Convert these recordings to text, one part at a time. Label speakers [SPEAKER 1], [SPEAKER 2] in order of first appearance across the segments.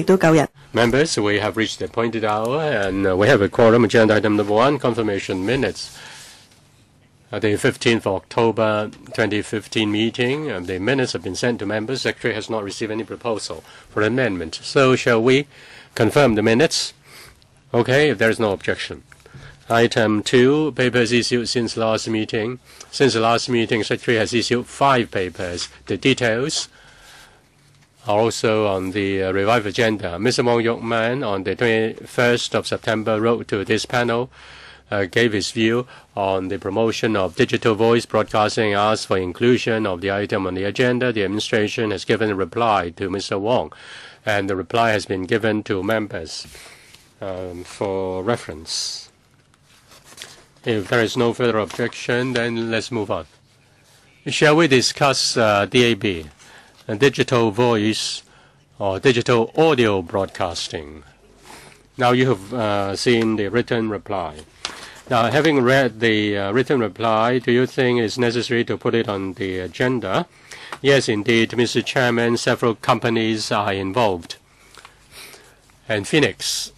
[SPEAKER 1] 亦都够人。
[SPEAKER 2] Members, we have reached the appointed hour and uh, we have a quorum. Agenda item number one, confirmation minutes. Uh, the 15th of October 2015 meeting. Uh, the minutes have been sent to members. Secretary has not received any proposal for amendment. So shall we confirm the minutes? Okay, if there is no objection. Item two, papers issued since last meeting. Since the last meeting, Secretary has issued five papers. The details are also on the uh, revived agenda. Mr. Wong Yuk Man on the 21st of September wrote to this panel, uh, gave his view on the promotion of digital voice broadcasting, asked for inclusion of the item on the agenda. The administration has given a reply to Mr. Wong, and the reply has been given to members um, for reference. If there is no further objection, then let's move on. Shall we discuss uh, DAB? Digital voice or digital audio broadcasting. Now you have uh, seen the written reply. Now, having read the uh, written reply, do you think it's necessary to put it on the agenda? Yes, indeed, Mr. Chairman, several companies are involved. And Phoenix.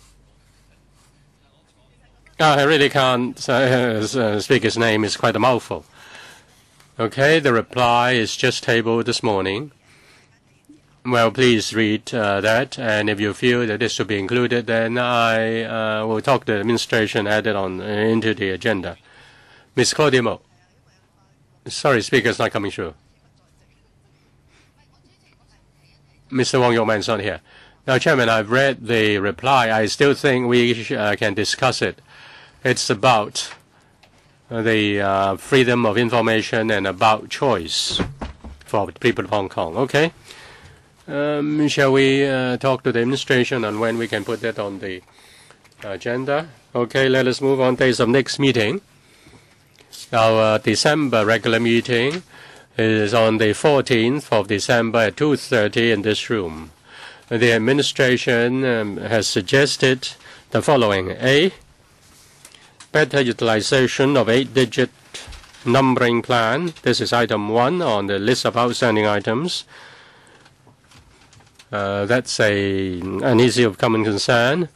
[SPEAKER 2] Uh, I really can't uh, speak his name, it's quite a mouthful. Okay, the reply is just tabled this morning. Well, please read uh, that, and if you feel that this should be included, then I uh, will talk to the administration, add it on uh, into the agenda. Ms. Claudia Mo. Sorry, speaker's not coming through. Mr. Wong Yuk is not here. Now, Chairman, I've read the reply. I still think we can discuss it. It's about the freedom of information and about choice for the people of Hong Kong. Okay? Um, shall we uh, talk to the administration on when we can put that on the agenda? Okay, let us move on. Days of next meeting. Our December regular meeting is on the 14th of December at 2.30 in this room. The administration um, has suggested the following. A, better utilization of eight-digit numbering plan. This is item one on the list of outstanding items. Uh, that's a, an issue of common concern.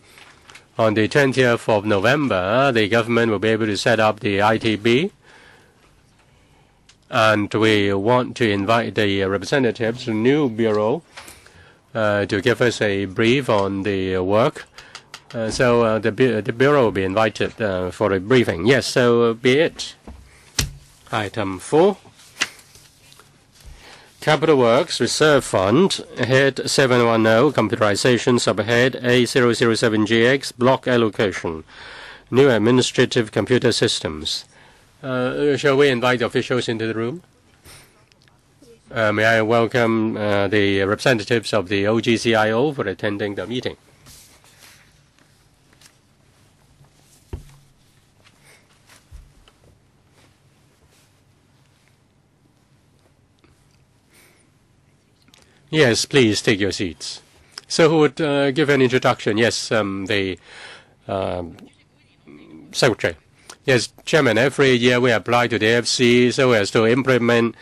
[SPEAKER 2] On the 20th of November, the government will be able to set up the ITB, and we want to invite the representatives to the new bureau uh, to give us a brief on the work. Uh, so the, the bureau will be invited for a briefing. Yes, so be it. Item four. Capital Works Reserve Fund, Head 710, Computerization, Subhead A007GX, Block Allocation, New Administrative Computer Systems. Uh, shall we invite the officials into the room? Uh, may I welcome uh, the representatives of the OGCIO for attending the meeting. Yes, please take your seats. So who would uh, give an introduction? Yes, um, the um, secretary. Yes, Chairman, every year we apply to the FC so as to implement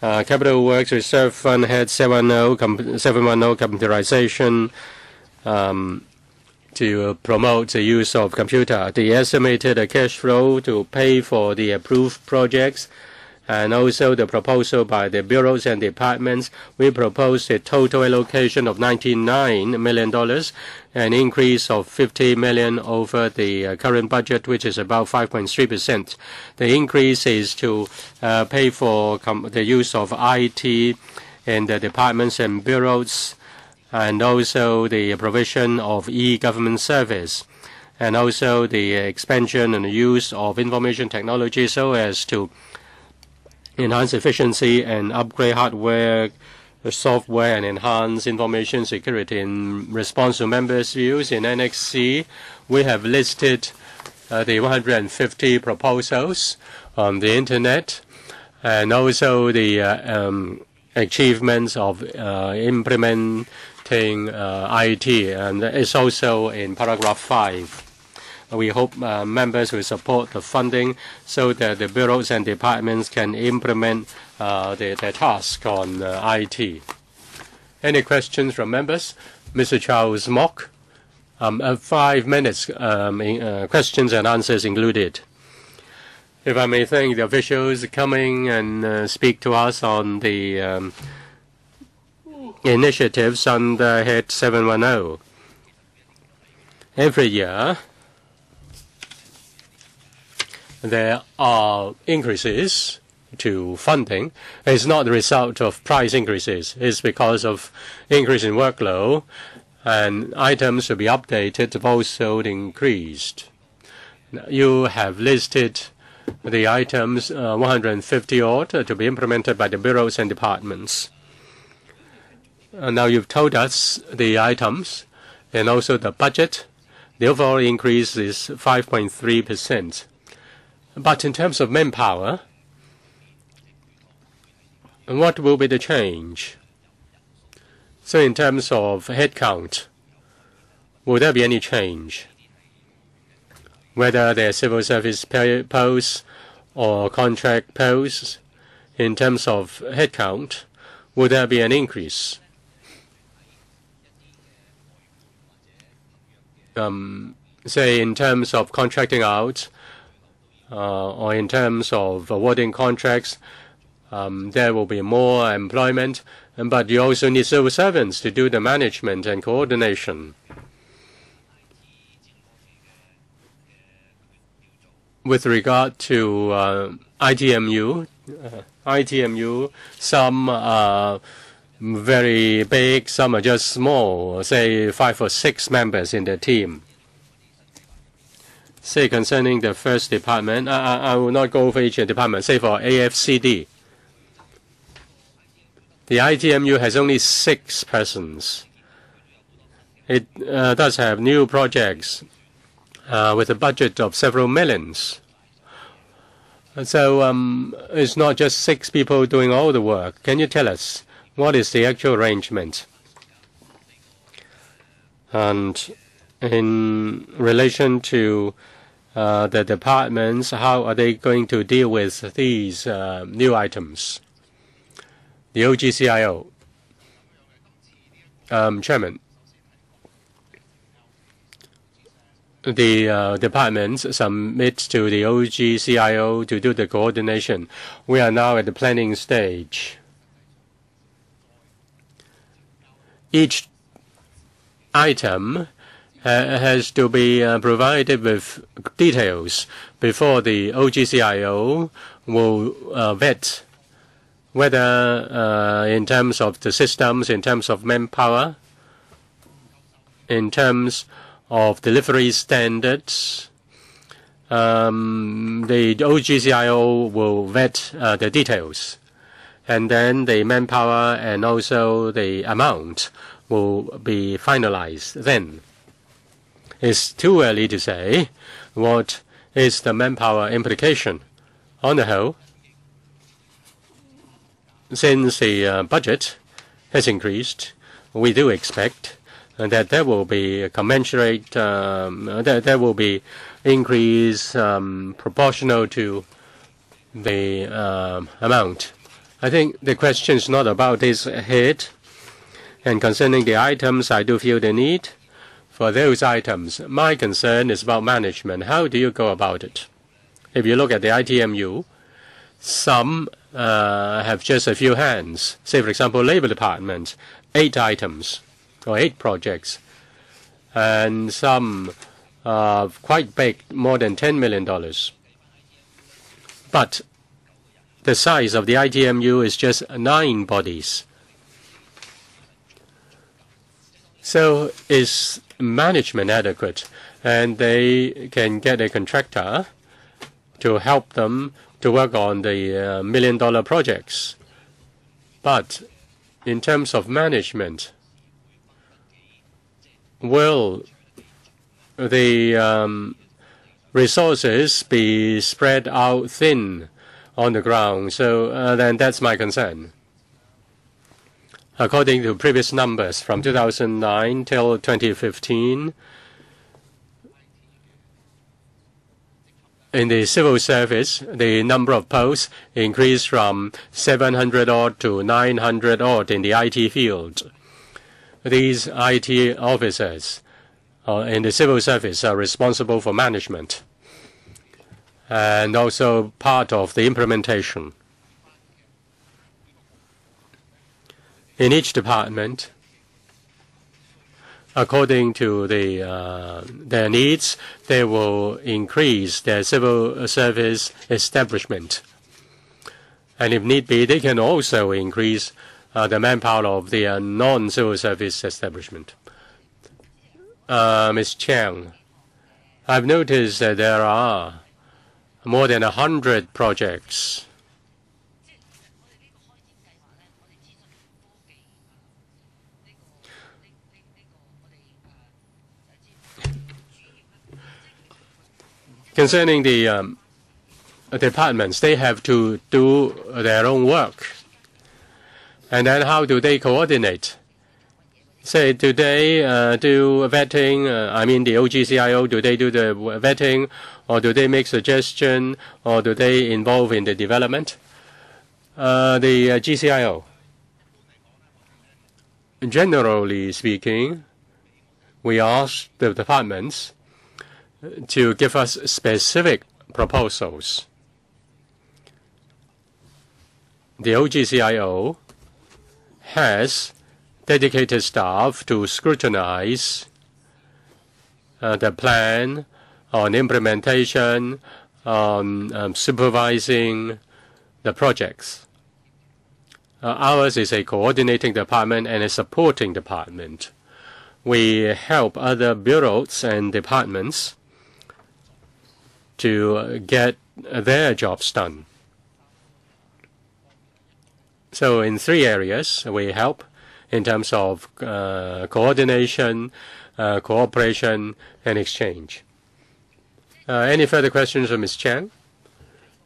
[SPEAKER 2] uh, Capital Works Reserve Fund Head 710, com 710 computerization um, to promote the use of computer. The estimated cash flow to pay for the approved projects and also the proposal by the bureaus and departments, we propose a total allocation of $99 million, an increase of 50 million over the current budget, which is about 5.3%. The increase is to uh, pay for the use of IT in the departments and bureaus, and also the provision of e-government service and also the expansion and use of information technology so as to enhance efficiency and upgrade hardware, software, and enhance information security. In response to members' views in Annex C, we have listed uh, the 150 proposals on the Internet and also the uh, um, achievements of uh, implementing IT. And it's also in paragraph 5. We hope uh, members will support the funding so that the bureaus and departments can implement uh, their, their task on uh, IT. Any questions from members? Mr. Charles Mok. Five minutes, questions and answers included. If I may thank the officials coming and speak to us on the initiatives under Head 710. Every year, there are increases to funding. It's not the result of price increases. It's because of increase in workload, and items to be updated have also increased. You have listed the items, uh, 150 odd, to be implemented by the bureaus and departments. Uh, now you've told us the items and also the budget. The overall increase is 5.3%. But in terms of manpower, what will be the change? So in terms of headcount, will there be any change? Whether they're civil service posts or contract posts, in terms of headcount, will there be an increase? Um, Say, in terms of contracting out, Uh, or in terms of awarding contracts, um, there will be more employment, but you also need civil servants to do the management and coordination. With regard to uh, ITMU, uh, ITMU, some are very big, some are just small, say five or six members in the team. Say, concerning the first department, I I, I will not go over each department. Say for AFCD, the ITMU has only six persons. It uh, does have new projects uh, with a budget of several millions. So um, It's not just six people doing all the work. Can you tell us what is the actual arrangement? And in relation to Uh, the departments, how are they going to deal with these uh, new items? The OGCIO. Um, chairman, the uh, departments submit to the OGCIO to do the coordination. We are now at the planning stage. Each item has to be uh, provided with details before the OGCIO will uh, vet whether, uh, in terms of the systems, in terms of manpower, in terms of delivery standards, um, the OGCIO will vet the details. And then the manpower and also the amount will be finalized then. It's too early to say what is the manpower implication. On the whole, since the uh, budget has increased, we do expect that there will be a commensurate, um, that there will be increase um, proportional to the um, amount. I think the question is not about this head. And concerning the items, I do feel the need for those items. My concern is about management. How do you go about it? If you look at the ITMU, some uh, have just a few hands. Say, for example, Labor Department, eight items or eight projects. And some are quite big, more than $10 million. But the size of the ITMU is just nine bodies. So is management adequate? And they can get a contractor to help them to work on the million-dollar projects. But in terms of management, will the resources be spread out thin on the ground? So uh, then That is my concern. According to previous numbers from 2009 till 2015, in the civil service, the number of posts increased from 700 odd to 900 odd in the IT field. these IT officers uh, in the civil service are responsible for management and also part of the implementation. In each department, according to the, uh, their needs, they will increase their civil service establishment. And if need be, they can also increase uh, the manpower of the uh, non-civil service establishment. Uh, Ms. Chang, I've noticed that there are more than 100 projects concerning the um, departments, they have to do their own work. And then how do they coordinate? Say, do they uh, do vetting? Uh, I mean, the OGCIO, do they do the vetting? Or do they make suggestion? Or do they involve in the development? Uh, the uh, GCIO. Generally speaking, we ask the departments to give us specific proposals. The OGCIO has dedicated staff to scrutinize uh, the plan on implementation, on um, supervising the projects. Uh, ours is a coordinating department and a supporting department. We help other bureaus and departments to get their jobs done. So in three areas, we help in terms of uh, coordination, uh, cooperation, and exchange. Uh, any further questions from Ms. Chang?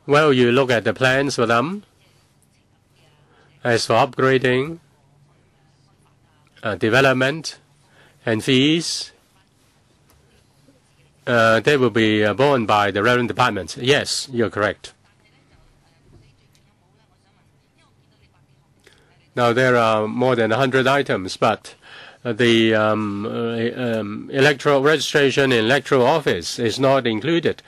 [SPEAKER 2] Well, you look at the plans for them. As for upgrading, uh, development, and fees, uh, they will be uh, borne by the relevant department. Yes, you're correct. Now, there are more than 100 items, but the um, uh, um, electoral registration in electoral office is not included.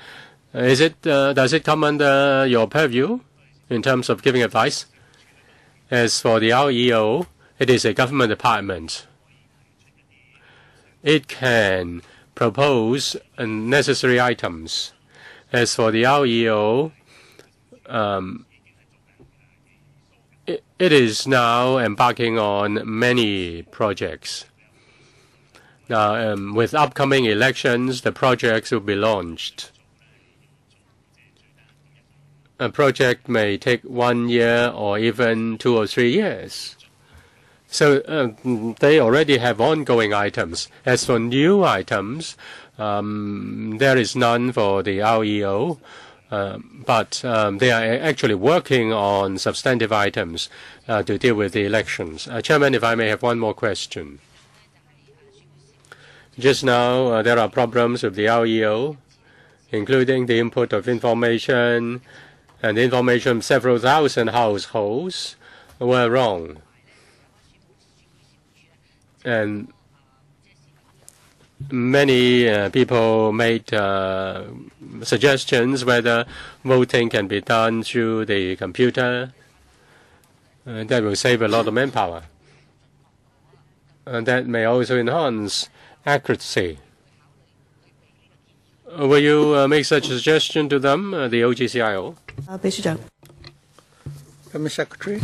[SPEAKER 2] Is it? Uh, does it come under your purview in terms of giving advice? As for the REO, it is a government department. It can propose necessary items. As for the REO, um, it is now embarking on many projects. Now, um, with upcoming elections, the projects will be launched. A project may take one year or even two or three years. So uh, they already have ongoing items. As for new items, um, there is none for the REO. Um, but um, they are actually working on substantive items uh, to deal with the elections. Uh, Chairman, if I may have one more question. Just now, uh, there are problems with the REO, including the input of information and information from several thousand households were wrong. And many uh, people made uh, suggestions whether voting can be done through the computer. Uh, that will save a lot of manpower. And that may also enhance accuracy. Uh, will you uh, make such a suggestion to them, uh, the OGCIO?
[SPEAKER 1] Mr. Secretary.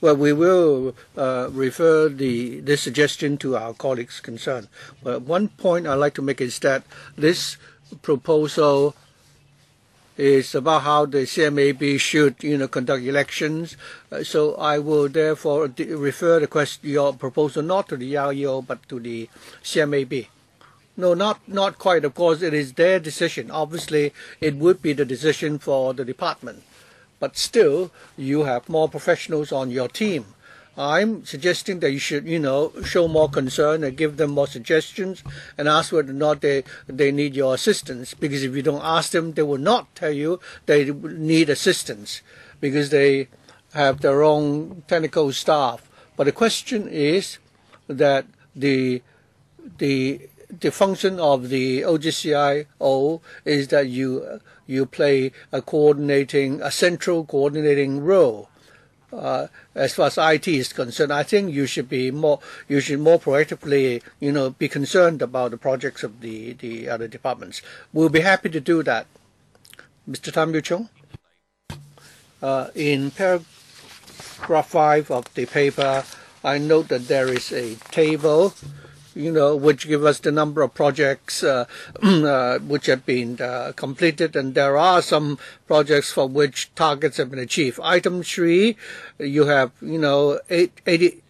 [SPEAKER 1] Well, we will uh, refer the this suggestion to our colleagues concerned. But one point I'd like to make is that this proposal is about how the CMAB should, you know, conduct elections. Uh, so I will therefore refer the question, your proposal not to the REO but to the CMAB. No, not not quite. Of course, it is their decision. Obviously, it would be the decision for the department but still you have more professionals on your team. I'm suggesting that you should, you know, show more concern and give them more suggestions and ask whether or not they, they need your assistance. Because if you don't ask them, they will not tell you they need assistance because they have their own technical staff But the question is that the the the function of the OGCIO is that you you play a coordinating a central coordinating role. Uh, as far as IT is concerned, I think you should be more you should more proactively you know be concerned about the projects of the the other departments. We'll be happy to do that, Mr. Tam Yiu Chung. Uh, in paragraph five of the paper, I note that there is a table you know, which give us the number of projects uh, uh, which have been uh, completed, and there are some projects for which targets have been achieved. Item three, you have, you know, 80,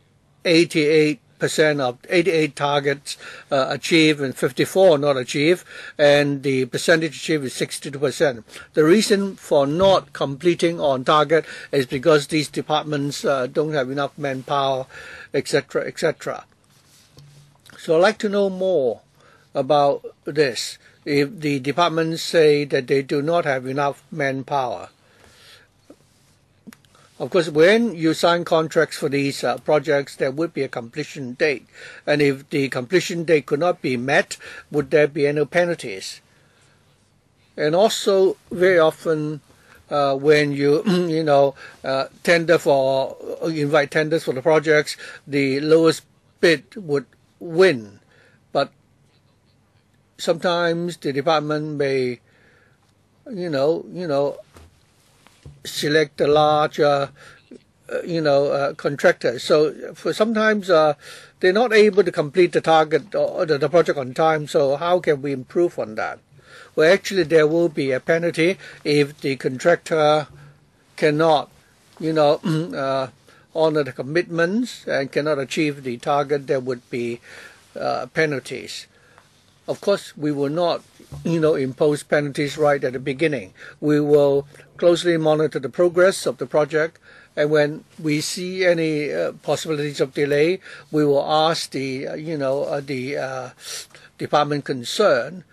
[SPEAKER 1] 88 percent of 88 targets uh, achieved and 54 not achieved, and the percentage achieved is 62 percent. The reason for not completing on target is because these departments uh, don't have enough manpower, etc., etc. So I'd like to know more about this. If the departments say that they do not have enough manpower, of course, when you sign contracts for these uh, projects, there would be a completion date. And if the completion date could not be met, would there be any penalties? And also, very often, uh, when you you know uh, tender for invite tenders for the projects, the lowest bid would win, but sometimes the department may, you know, you know, select a larger, uh, you know, uh, contractor. So for sometimes uh, they're not able to complete the target or the, the project on time. So how can we improve on that? Well, actually, there will be a penalty if the contractor cannot, you know, uh, honor the commitments and cannot achieve the target, there would be uh, penalties. Of course, we will not, you know, impose penalties right at the beginning. We will closely monitor the progress of the project, and when we see any uh, possibilities of delay, we will ask the, uh, you know, uh, the uh, department concerned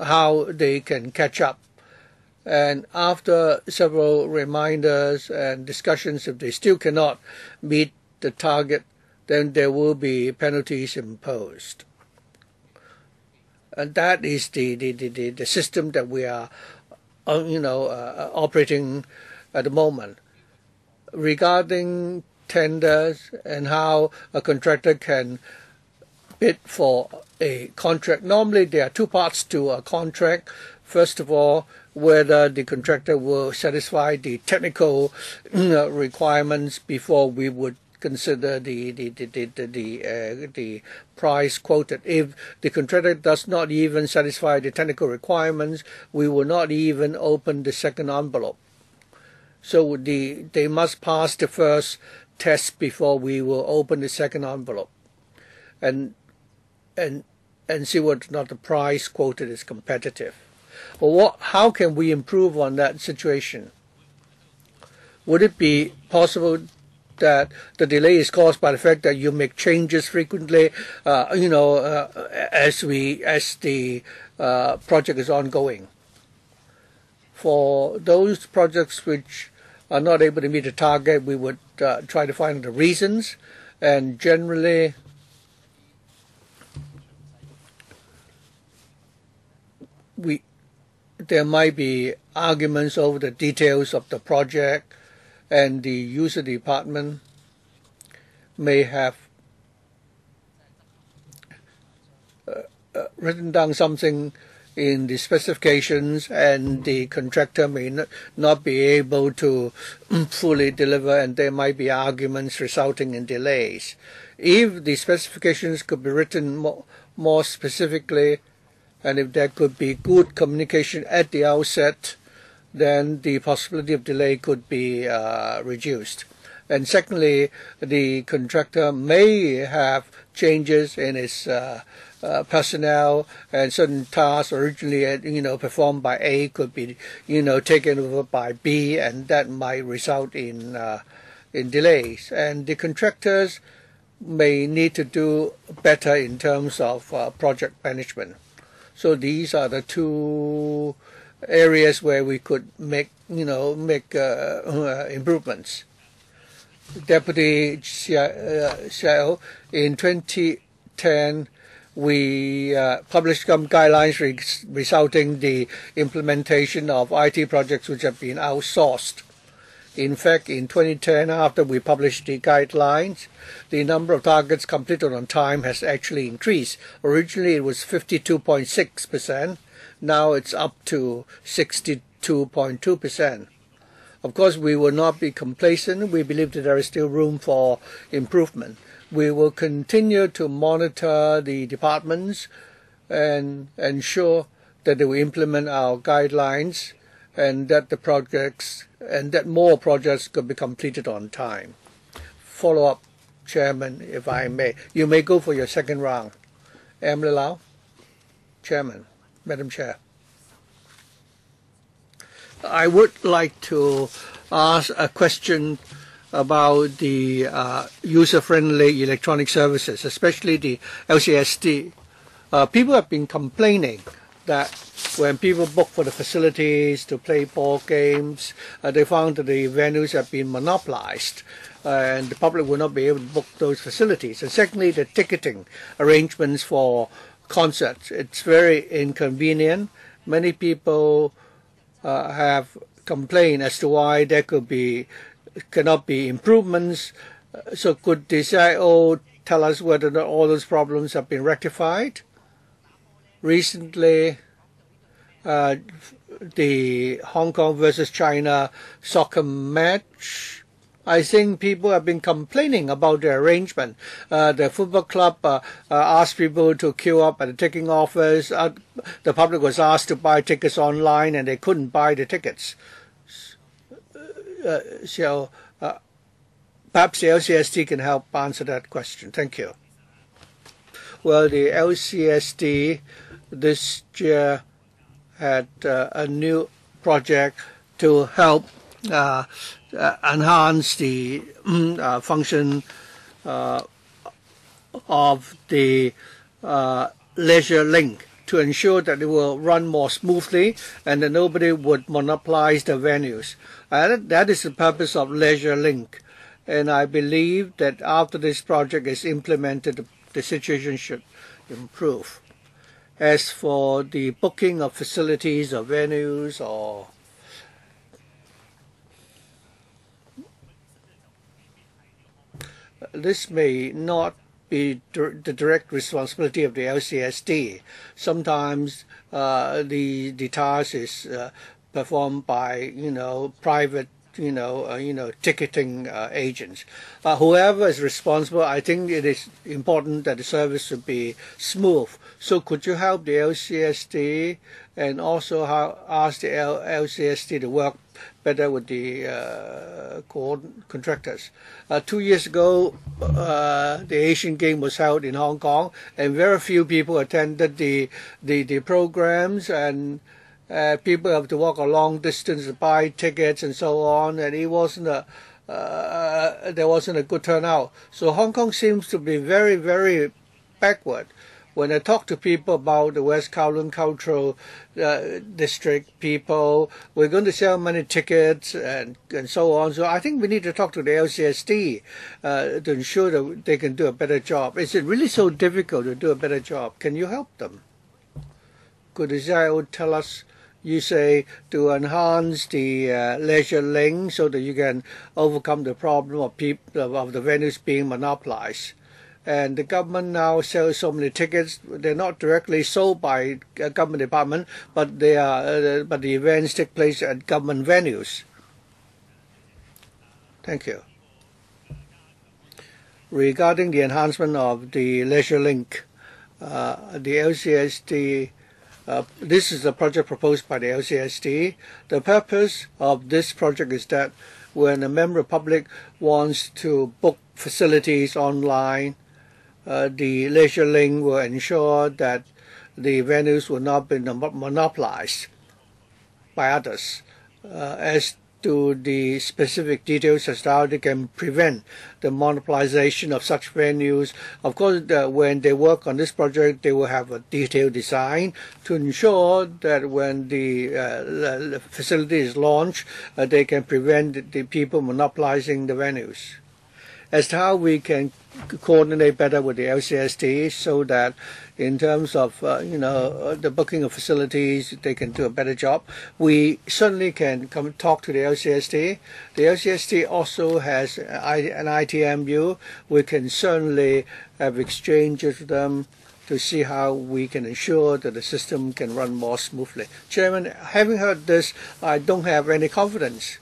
[SPEAKER 1] how they can catch up and after several reminders and discussions, if they still cannot meet the target, then there will be penalties imposed. And that is the, the, the, the system that we are, uh, you know, uh, operating at the moment. Regarding tenders and how a contractor can bid for a contract. Normally, there are two parts to a contract. First of all, whether the contractor will satisfy the technical requirements before we would consider the the the the the, the, uh, the price quoted. If the contractor does not even satisfy the technical requirements, we will not even open the second envelope. So the they must pass the first test before we will open the second envelope, and and and see whether or not the price quoted is competitive. Well, what, how can we improve on that situation? Would it be possible that the delay is caused by the fact that you make changes frequently, uh, you know, uh, as we as the uh, project is ongoing. For those projects which are not able to meet the target, we would uh, try to find the reasons, and generally we there might be arguments over the details of the project, and the user department may have uh, uh, written down something in the specifications and the contractor may not, be able to fully deliver and there might be arguments resulting in delays. If the specifications could be written more, more specifically and if there could be good communication at the outset, then the possibility of delay could be uh, reduced. And secondly, the contractor may have changes in its uh, uh, personnel and certain tasks originally uh, you know performed by A could be you know taken over by B and that might result in uh, in delays and the contractors may need to do better in terms of uh, project management. So these are the two areas where we could make, you know, make uh, uh, improvements. Deputy CIO, in 2010, we uh, published some guidelines re resulting the implementation of IT projects which have been outsourced. In fact, in 2010, after we published the guidelines, the number of targets completed on time has actually increased. Originally, it was 52.6%. Now it's up to 62.2%. Of course, we will not be complacent. We believe that there is still room for improvement. We will continue to monitor the departments and ensure that they will implement our guidelines and that the projects and that more projects could be completed on time. Follow up, Chairman, if I may. You may go for your second round. Emily Lau, Chairman, Madam Chair. I would like to ask a question about the uh, user-friendly electronic services, especially the LCSD. Uh, people have been complaining that when people book for the facilities to play ball games, uh, they found that the venues have been monopolized and the public will not be able to book those facilities. And secondly, the ticketing arrangements for concerts. It's very inconvenient. Many people uh, have complained as to why there could be cannot be improvements. Uh, so could the CIO tell us whether all those problems have been rectified? Recently, uh, the Hong Kong versus China soccer match. I think people have been complaining about the arrangement. Uh, the football club uh, uh, asked people to queue up at the ticketing office. Uh, the public was asked to buy tickets online, and they couldn't buy the tickets. Uh, so uh, perhaps the LCSD can help answer that question. Thank you. Well, the LCSD this year had uh, a new project to help uh, enhance the mm, uh, function of the leisure link to ensure that it will run more smoothly and that nobody would monopolize the venues. And that is the purpose of Leisure Link. And I believe that after this project is implemented, the situation should improve. As for the booking of facilities or venues or this may not be the direct responsibility of the LCSD. Sometimes uh, the the task is uh, performed by you know private you know, uh, you know, ticketing uh, agents. Uh, whoever is responsible, I think it is important that the service should be smooth. So could you help the LCSD and also how, ask the L- LCSD to work better with the uh, contractors? Uh, two years ago, uh, the Asian Game was held in Hong Kong, and very few people attended the the, the programs and uh, people have to walk a long distance to buy tickets and so on, and it wasn't a uh, there wasn't a good turnout. So Hong Kong seems to be very, very backward. When I talk to people about the West Kowloon Cultural uh, District people, we're going to sell many tickets and, and so on. So I think we need to talk to the LCSD uh, to ensure that they can do a better job. Is it really so difficult to do a better job? Can you help them? Could CIO tell us you say to enhance the uh, leisure link so that you can overcome the problem of people of the venues being monopolized. And the government now sells so many tickets. They're not directly sold by a government department, but they are. Uh, but the events take place at government venues. Thank you. Regarding the enhancement of the leisure link, uh, the LCSD uh, this is a project proposed by the LCSD. The purpose of this project is that when a member public wants to book facilities online, uh, the Leisure Link will ensure that the venues will not be monopolized by others. Uh, as to the specific details as to how they can prevent the monopolization of such venues. Of course, when they work on this project, they will have a detailed design to ensure that when the, uh, facility is launched, uh, they can prevent the people monopolizing the venues. as to how we can coordinate better with the LCSD so that in terms of uh, you know uh, the booking of facilities they can do a better job we certainly can come talk to the LCSD the LCSD also has an ITMU we can certainly have exchanges with them to see how we can ensure that the system can run more smoothly. Chairman, having heard this, I don't have any confidence.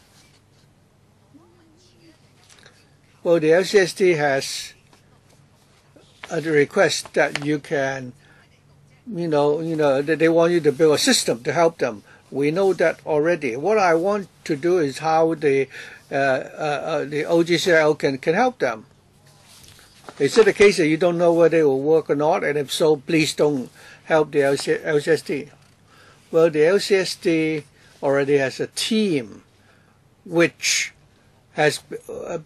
[SPEAKER 1] Well, the LCSD has a request that you can, you know, you know, that they want you to build a system to help them. We know that already. What I want to do is how the uh, uh, uh, the OGCIO can can help them. Is it the case that you don't know whether they will work or not? And if so, please don't help the LC, LCSD. Well, the LCSD already has a team which has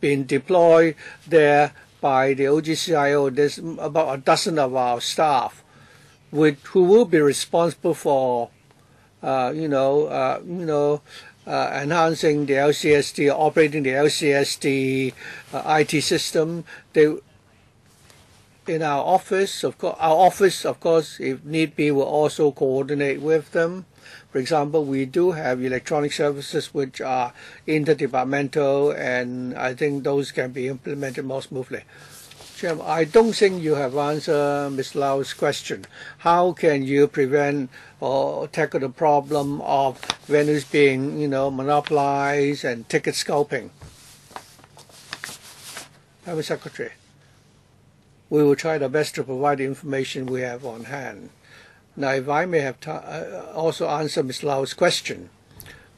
[SPEAKER 1] been deployed there by the OGCIO. There's about a dozen of our staff with, who will be responsible for, uh, you know, uh, you know, uh, enhancing the LCSD, operating the LCSD uh, IT system. They in our office, of course, our office, of course, if need be, will also coordinate with them. For example, we do have electronic services which are interdepartmental, and I think those can be implemented more smoothly. Jim, I don't think you have answered Ms. Lau's question. How can you prevent or tackle the problem of venues being, you know, monopolized and ticket scalping? Private Secretary we will try our best to provide the information we have on hand. Now, if I may have uh, also answer Ms. Lau's question,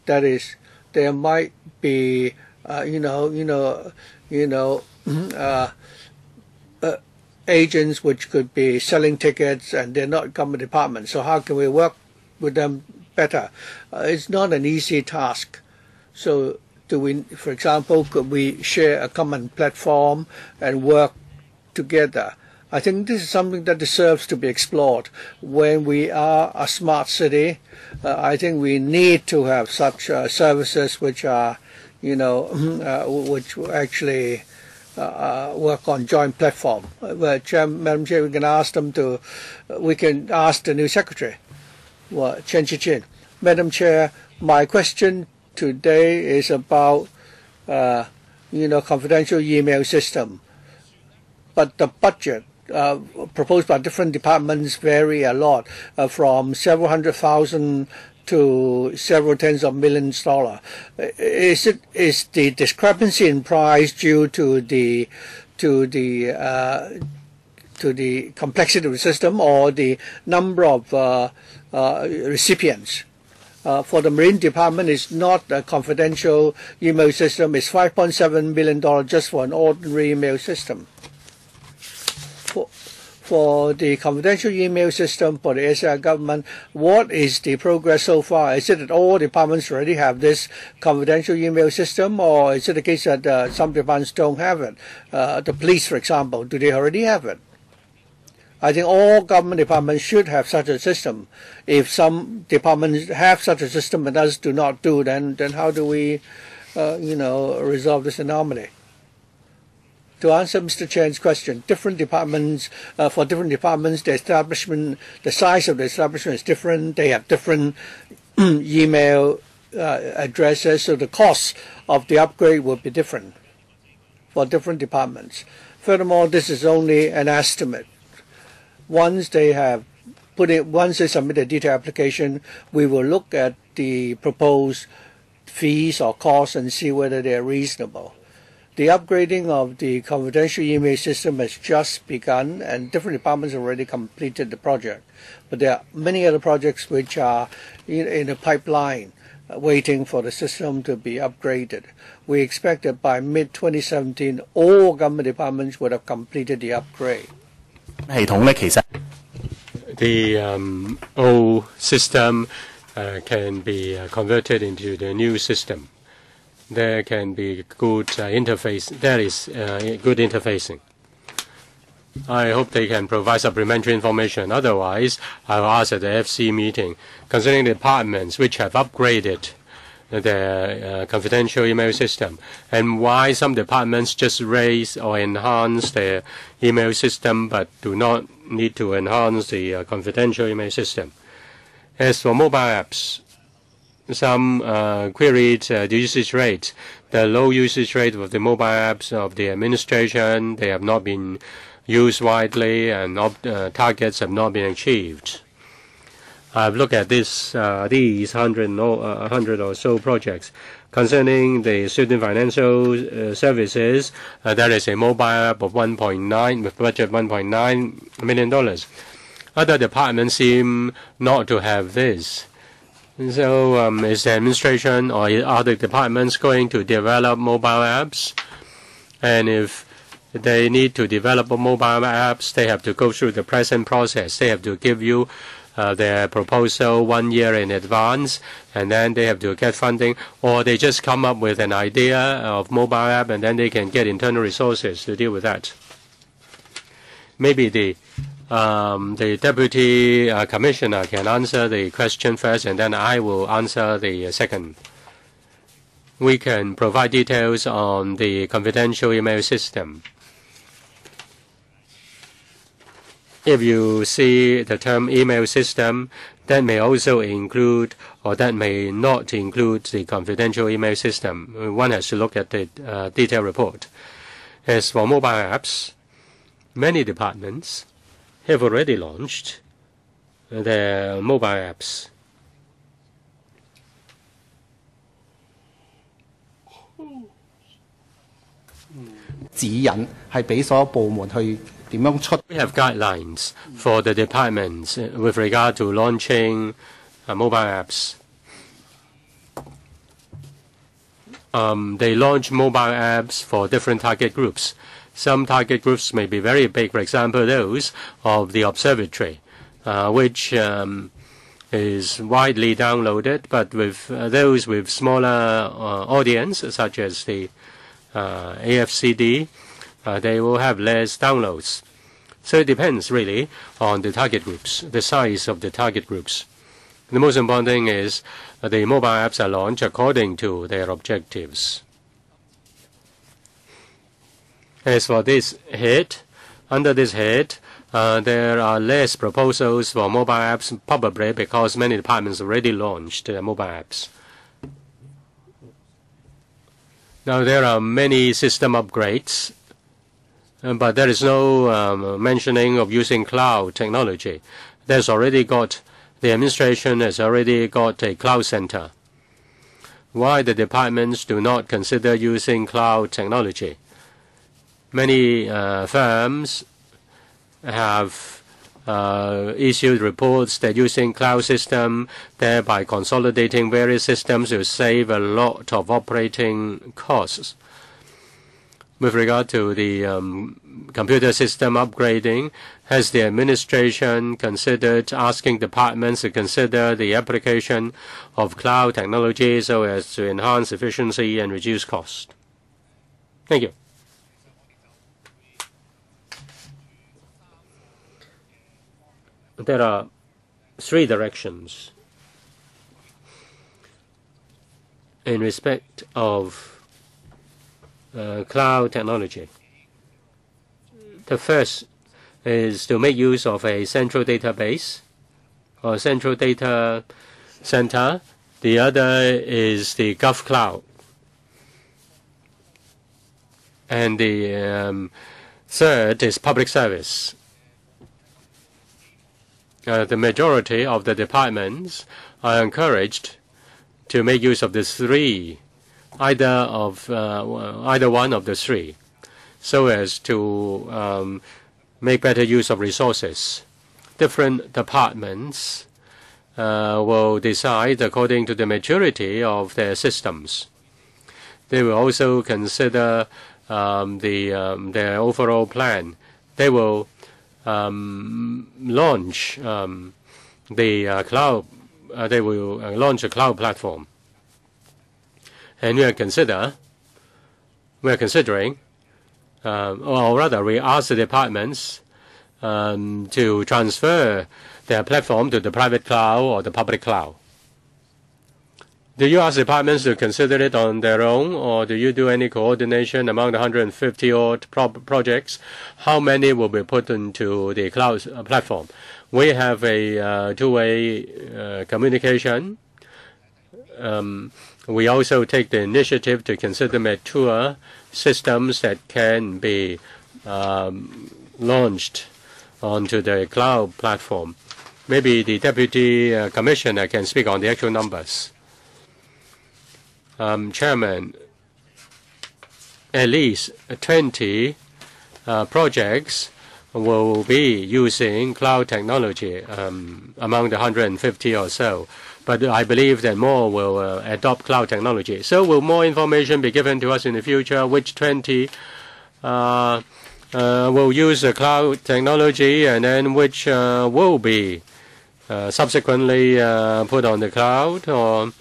[SPEAKER 1] that is, there might be, uh, you know, you know, you know, uh, uh, agents which could be selling tickets and they're not government departments. So how can we work with them better? Uh, it's not an easy task. So do we, for example, could we share a common platform and work together. I think this is something that deserves to be explored. When we are a smart city, uh, I think we need to have such uh, services which are, you know, uh, which actually uh, uh, work on joint platform. Uh, Chair, Madam Chair, we can ask them to, we can ask the new secretary, well, Chen Chin. Madam Chair, my question today is about, you know, confidential email system but the budget uh, proposed by different departments vary a lot, uh, from several hundred thousand to several tens of millions dollar. Is it is the discrepancy in price due to the to the uh, to the complexity of the system or the number of uh, uh, recipients? Uh, for the Marine Department, it's not a confidential email system. It's $5.7 million just for an ordinary email system for the confidential email system for the SAR government, what is the progress so far? Is it that all departments already have this confidential email system, or is it the case that uh, some departments don't have it? Uh, the police, for example, do they already have it? I think all government departments should have such a system. If some departments have such a system and others do not do, then then how do we, uh, you know, resolve this anomaly? To answer Mr. Chen's question, different departments, uh, for different departments, the establishment, the size of the establishment is different. They have different email uh, addresses, so the cost of the upgrade will be different for different departments. Furthermore, this is only an estimate. Once they have put it, once they submit a detailed application, we will look at the proposed fees or costs and see whether they are reasonable. The upgrading of the confidential email system has just begun, and different departments have already completed the project. But there are many other projects which are in, in the pipeline uh, waiting for the system to be upgraded. We expect that by mid-2017, all government departments would have completed the upgrade.
[SPEAKER 2] The um, old system uh, can be uh, converted into the new system there can be good uh, interface. There is uh, good interfacing. I hope they can provide supplementary information. Otherwise, I will ask at the FC meeting concerning the departments which have upgraded their uh, confidential email system, and why some departments just raise or enhance their email system but do not need to enhance the uh, confidential email system. As for mobile apps, some uh, queried uh, the usage rate, the low usage rate of the mobile apps of the administration. They have not been used widely, and uh, targets have not been achieved. I've looked at this, uh, these 100 or, uh, 100 or so projects. Concerning the student financial uh, services, there is a mobile app of 1.9 with budget 1.9 million dollars. Other departments seem not to have this. So, um, is the administration or other departments going to develop mobile apps? And if they need to develop mobile apps, they have to go through the present process. They have to give you uh, their proposal one year in advance, and then they have to get funding, or they just come up with an idea of mobile app, and then they can get internal resources to deal with that. Maybe the um, the deputy uh, commissioner can answer the question first, and then I will answer the second. We can provide details on the confidential email system. If you see the term email system, that may also include or that may not include the confidential email system. One has to look at the uh, detailed report. As for mobile apps, many departments have already launched their mobile apps.
[SPEAKER 3] We have
[SPEAKER 2] guidelines for the departments with regard to launching uh, mobile apps. Um, they launch mobile apps for different target groups. Some target groups may be very big, for example, those of the observatory, uh, which um, is widely downloaded, but with uh, those with smaller uh, audience, such as the uh, AFCD, uh, they will have less downloads. So it depends really on the target groups, the size of the target groups. The most important thing is uh, the mobile apps are launched according to their objectives. As for this head, under this head, uh, there are less proposals for mobile apps, probably because many departments already launched mobile apps. Now, there are many system upgrades uh, but there is no um, mentioning of using cloud technology. There's already got the administration has already got a cloud center. Why the departments do not consider using cloud technology? Many uh, firms have uh, issued reports that using cloud system, thereby consolidating various systems, will save a lot of operating costs. With regard to the um, computer system upgrading, has the administration considered asking departments to consider the application of cloud technology so as to enhance efficiency and reduce cost? Thank you. There are three directions in respect of uh, cloud technology. The first is to make use of a central database or central data center. The other is the GovCloud. And the um, third is public service. Uh, the majority of the departments are encouraged to make use of the three either of uh, either one of the three, so as to um, make better use of resources. Different departments uh, will decide according to the maturity of their systems. They will also consider um, the um, their overall plan. They will um, launch um, the uh, cloud. Uh, they will uh, launch a cloud platform and we are consider we are considering, um, or rather, we ask the departments um, to transfer their platform to the private cloud or the public cloud. Do you ask departments to consider it on their own, or do you do any coordination among the 150 odd pro projects? How many will be put into the cloud uh, platform? We have a uh, two-way uh, communication. Um, we also take the initiative to consider mature systems that can be um, launched onto the cloud platform. Maybe the deputy uh, commissioner can speak on the actual numbers um, Chairman, at least 20 uh, projects will be using cloud technology um, among the 150 or so. But I believe that more will uh, adopt cloud technology. So will more information be given to us in the future? Which 20 uh, uh will use the cloud technology and then which uh, will be uh, subsequently put on the cloud? Or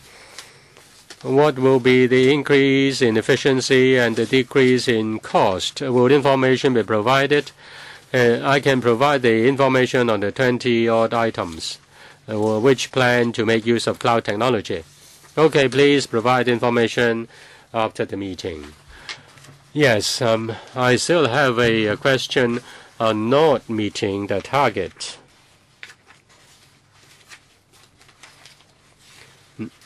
[SPEAKER 2] what will be the increase in efficiency and the decrease in cost? Will information be provided? Uh, I can provide the information on the 20 odd items, uh, which plan to make use of cloud technology. Okay, please provide information after the meeting. Yes, um, I still have a, a question on not meeting the target.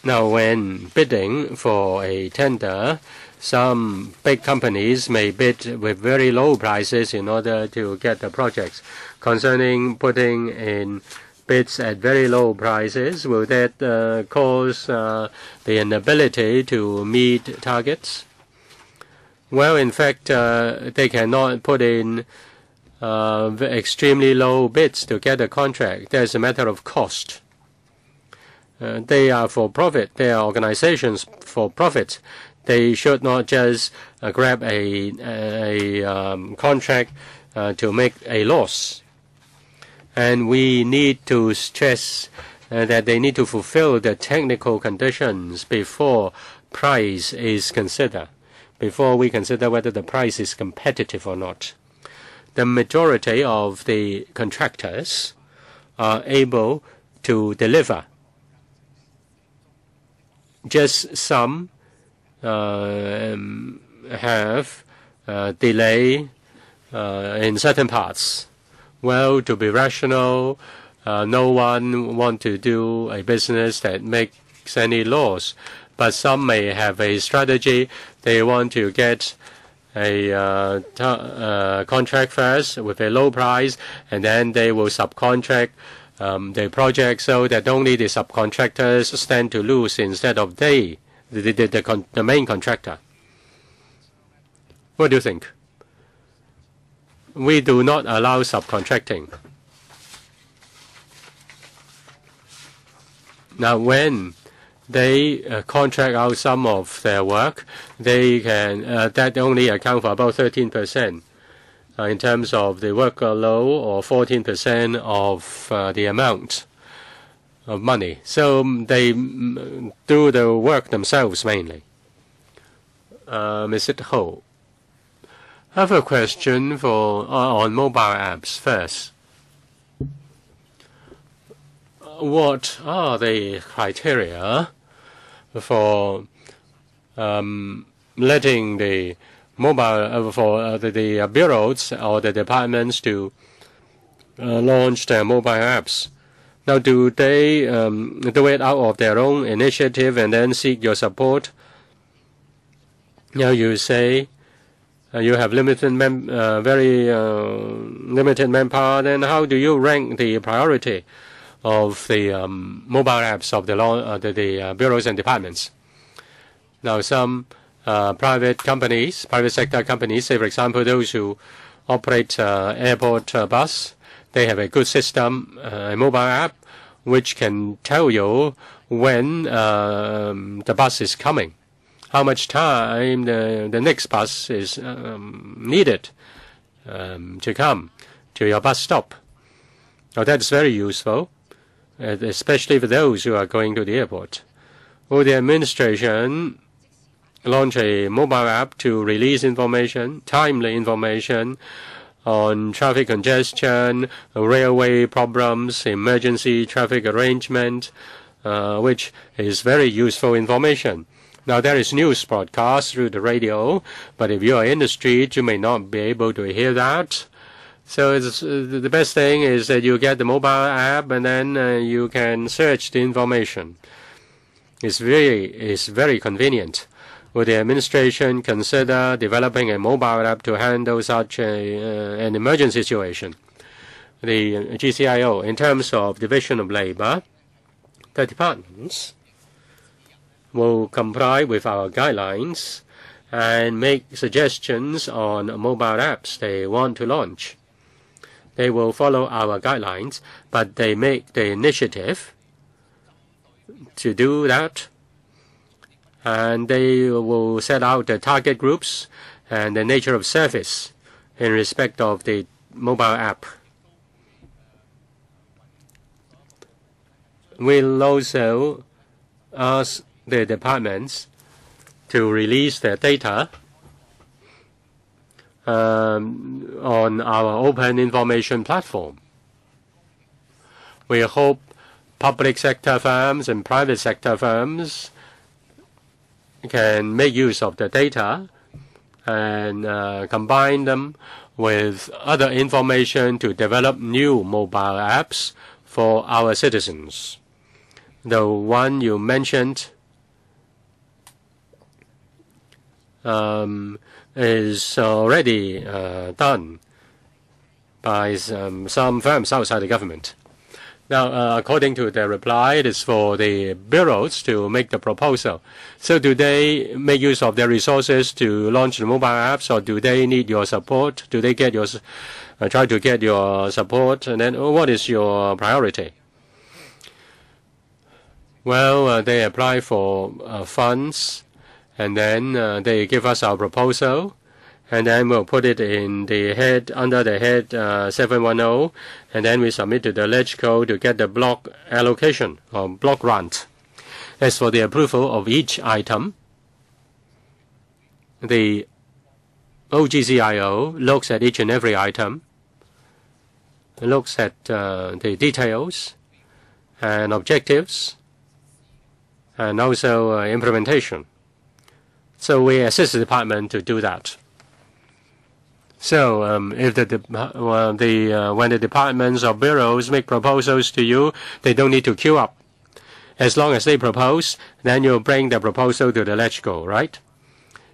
[SPEAKER 2] Now, when bidding for a tender, some big companies may bid with very low prices in order to get the projects. Concerning putting in bids at very low prices, will that uh, cause uh, the inability to meet targets? Well, in fact, uh, they cannot put in uh, extremely low bids to get a contract. There's a matter of cost. Uh, they are for profit. They are organizations for profit. They should not just uh, grab a, a um, contract uh, to make a loss. And we need to stress uh, that they need to fulfill the technical conditions before price is considered, before we consider whether the price is competitive or not. The majority of the contractors are able to deliver just some uh, have uh, delay uh, in certain parts. Well, to be rational, no one want to do a business that makes any loss. But some may have a strategy. They want to get a uh, uh, contract first with a low price, and then they will subcontract um, the project so that only the subcontractors stand to lose instead of they, the, the, the, con the main contractor. What do you think? We do not allow subcontracting. Now, when they uh, contract out some of their work, they can uh, that only account for about 13 percent. Uh, in terms of the workload or 14% of uh, the amount of money. So um, they mm, do the work themselves mainly. Uh, Mr. Ho, I have a question for on mobile apps first. What are the criteria for um, letting the mobile uh, for uh, the, the uh, bureaus or the departments to launch their mobile apps. Now, do they um, do it out of their own initiative and then seek your support? Now you say uh, you have limited mem uh, very uh, limited manpower. Then how do you rank the priority of the um, mobile apps of the, law, the, the bureaus and departments? Now some uh, private companies, private sector companies, say, for example, those who operate uh, airport uh, bus, they have a good system, a mobile app, which can tell you when um, the bus is coming, how much time the, the next bus is um, needed um, to come to your bus stop. Now, that's very useful, especially for those who are going to the airport. Well, the administration launch a mobile app to release information, timely information on traffic congestion, railway problems, emergency traffic arrangement, uh, which is very useful information. Now there is news broadcast through the radio, but if you are in the street, you may not be able to hear that. So uh, the best thing is that you get the mobile app and then uh, you can search the information. It's very, it's very convenient. Would the administration consider developing a mobile app to handle such a, uh, an emergency situation? The GCIO, in terms of division of labor, the departments will comply with our guidelines and make suggestions on mobile apps they want to launch. They will follow our guidelines, but they make the initiative to do that, and they will set out the target groups and the nature of service in respect of the mobile app. We'll also ask the departments to release their data um, on our open information platform. We hope public sector firms and private sector firms can make use of the data and uh, combine them with other information to develop new mobile apps for our citizens. The one you mentioned um, is already uh, done by um, some firms outside the government. Now, uh, according to their reply, it is for the bureaus to make the proposal. So do they make use of their resources to launch the mobile apps, or do they need your support? Do they get your, uh, try to get your support? And then what is your priority? Well, uh, they apply for uh, funds and then uh, they give us our proposal, and then we'll put it in the head under the head uh, 710, and then we submit to the LegCo to get the block allocation or block grant. As for the approval of each item, the OGCIO looks at each and every item, looks at uh, the details and objectives, and also uh, implementation. So we assist the department to do that. So um, if the, uh, the uh, when the departments or bureaus make proposals to you, they don't need to queue up. As long as they propose, then you bring the proposal to the LegCo, right?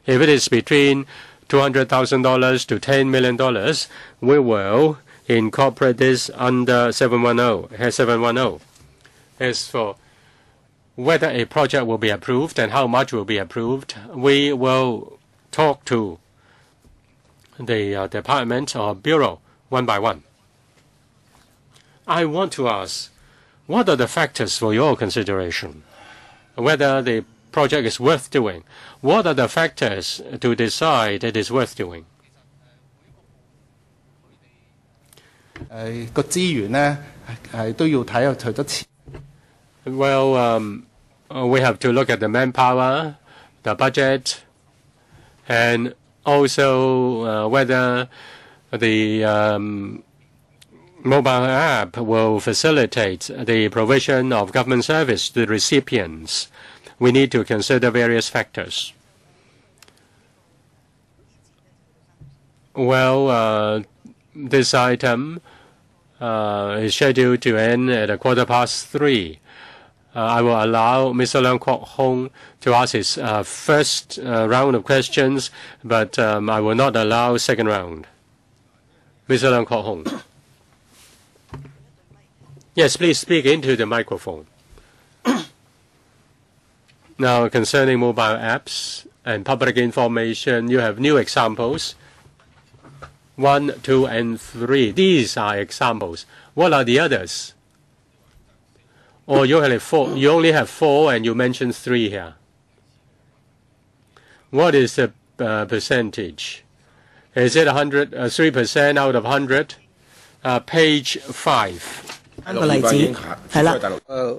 [SPEAKER 2] If it is between $200,000 to $10 million, we will incorporate this under 710, 710. As for whether a project will be approved and how much will be approved, we will talk to the uh, department or bureau one by one. I want to ask, what are the factors for your consideration? Whether the project is worth doing. What are the factors to decide it is worth doing?
[SPEAKER 3] 诶个资源咧系都要睇下除咗钱。
[SPEAKER 2] well, um, we have to look at the manpower, the budget, and also uh, whether the um, mobile app will facilitate the provision of government service to the recipients. We need to consider various factors. Well, uh, this item uh, is scheduled to end at a quarter past three. Uh, I will allow Mr. Leung Kwok Hung to ask his uh, first uh, round of questions, but um, I will not allow second round. Mr. Leung Kwok Hung. Yes, please speak into the microphone. now, concerning mobile apps and public information, you have new examples. One, two, and three. These are examples. What are the others? Or you only four. You only have four, and you mentioned three here. What is the uh, percentage? Is it 100, uh, 3% out of 100? Uh, page 5.
[SPEAKER 1] Uh,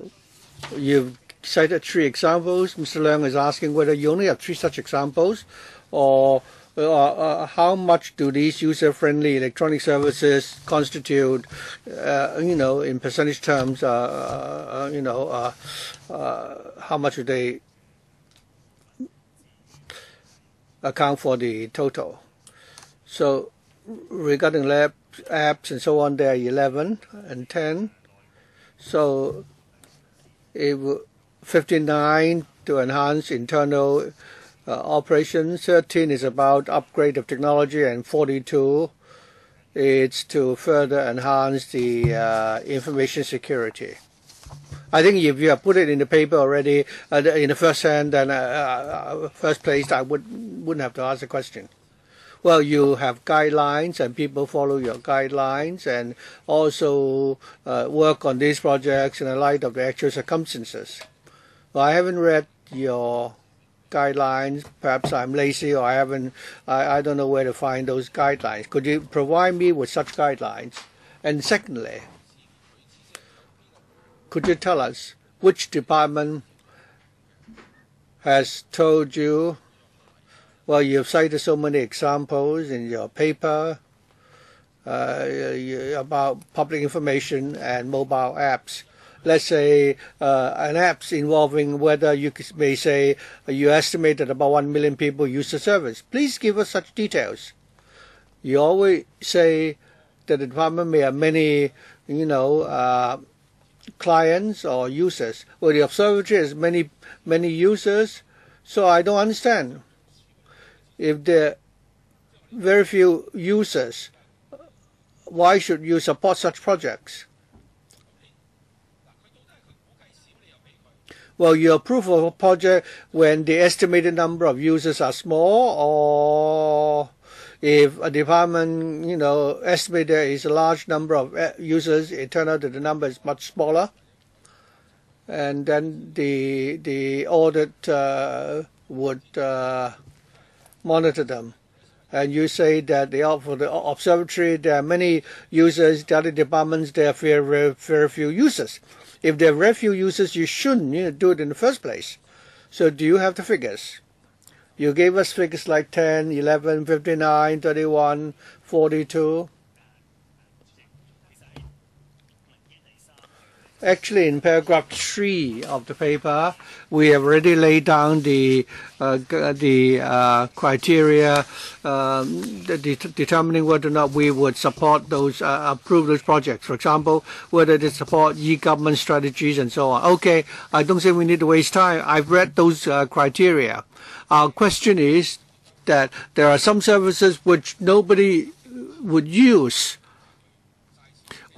[SPEAKER 1] you've cited three examples. Mr. Leung is asking whether you only have three such examples, or uh, uh, how much do these user-friendly electronic services constitute, uh, you know, in percentage terms, uh, uh, you know, uh, uh, how much do they account for the total? So regarding lab apps and so on, there are 11 and 10. So it 59 to enhance internal uh, operations, 13 is about upgrade of technology, and 42 is to further enhance the uh, information security. I think if you have put it in the paper already uh, in the first hand, then uh, uh, first place, I would wouldn't have to ask the question. Well, you have guidelines and people follow your guidelines and also uh, work on these projects in the light of the actual circumstances. Well, I haven't read your guidelines. Perhaps I'm lazy or I haven't, I, I don't know where to find those guidelines. Could you provide me with such guidelines? And secondly, could you tell us which department has told you well, you've cited so many examples in your paper uh, about public information and mobile apps. Let's say uh, an apps involving whether you may say you estimate that about 1 million people use the service. Please give us such details. You always say that the department may have many, you know, uh, clients or users. Well, the observatory has many, many users, so I don't understand if there are very few users, why should you support such projects? Well, you approve of a project when the estimated number of users are small, or if a department, you know, estimate there is a large number of uh, users, it turns out that the number is much smaller, and then the the audit uh, would uh, monitor them. And you say that the, for the observatory, there are many users, the other departments, there are very, very few users. If very few users, you shouldn't you know, do it in the first place. So do you have the figures? You gave us figures like 10, 11, 59, 31, 42. Actually, in paragraph three of the paper, we have already laid down the uh, the uh, criteria um, de determining whether or not we would support those uh, approve those projects. For example, whether they support e-government strategies and so on. Okay, I don't think we need to waste time. I've read those uh, criteria. Our question is that there are some services which nobody would use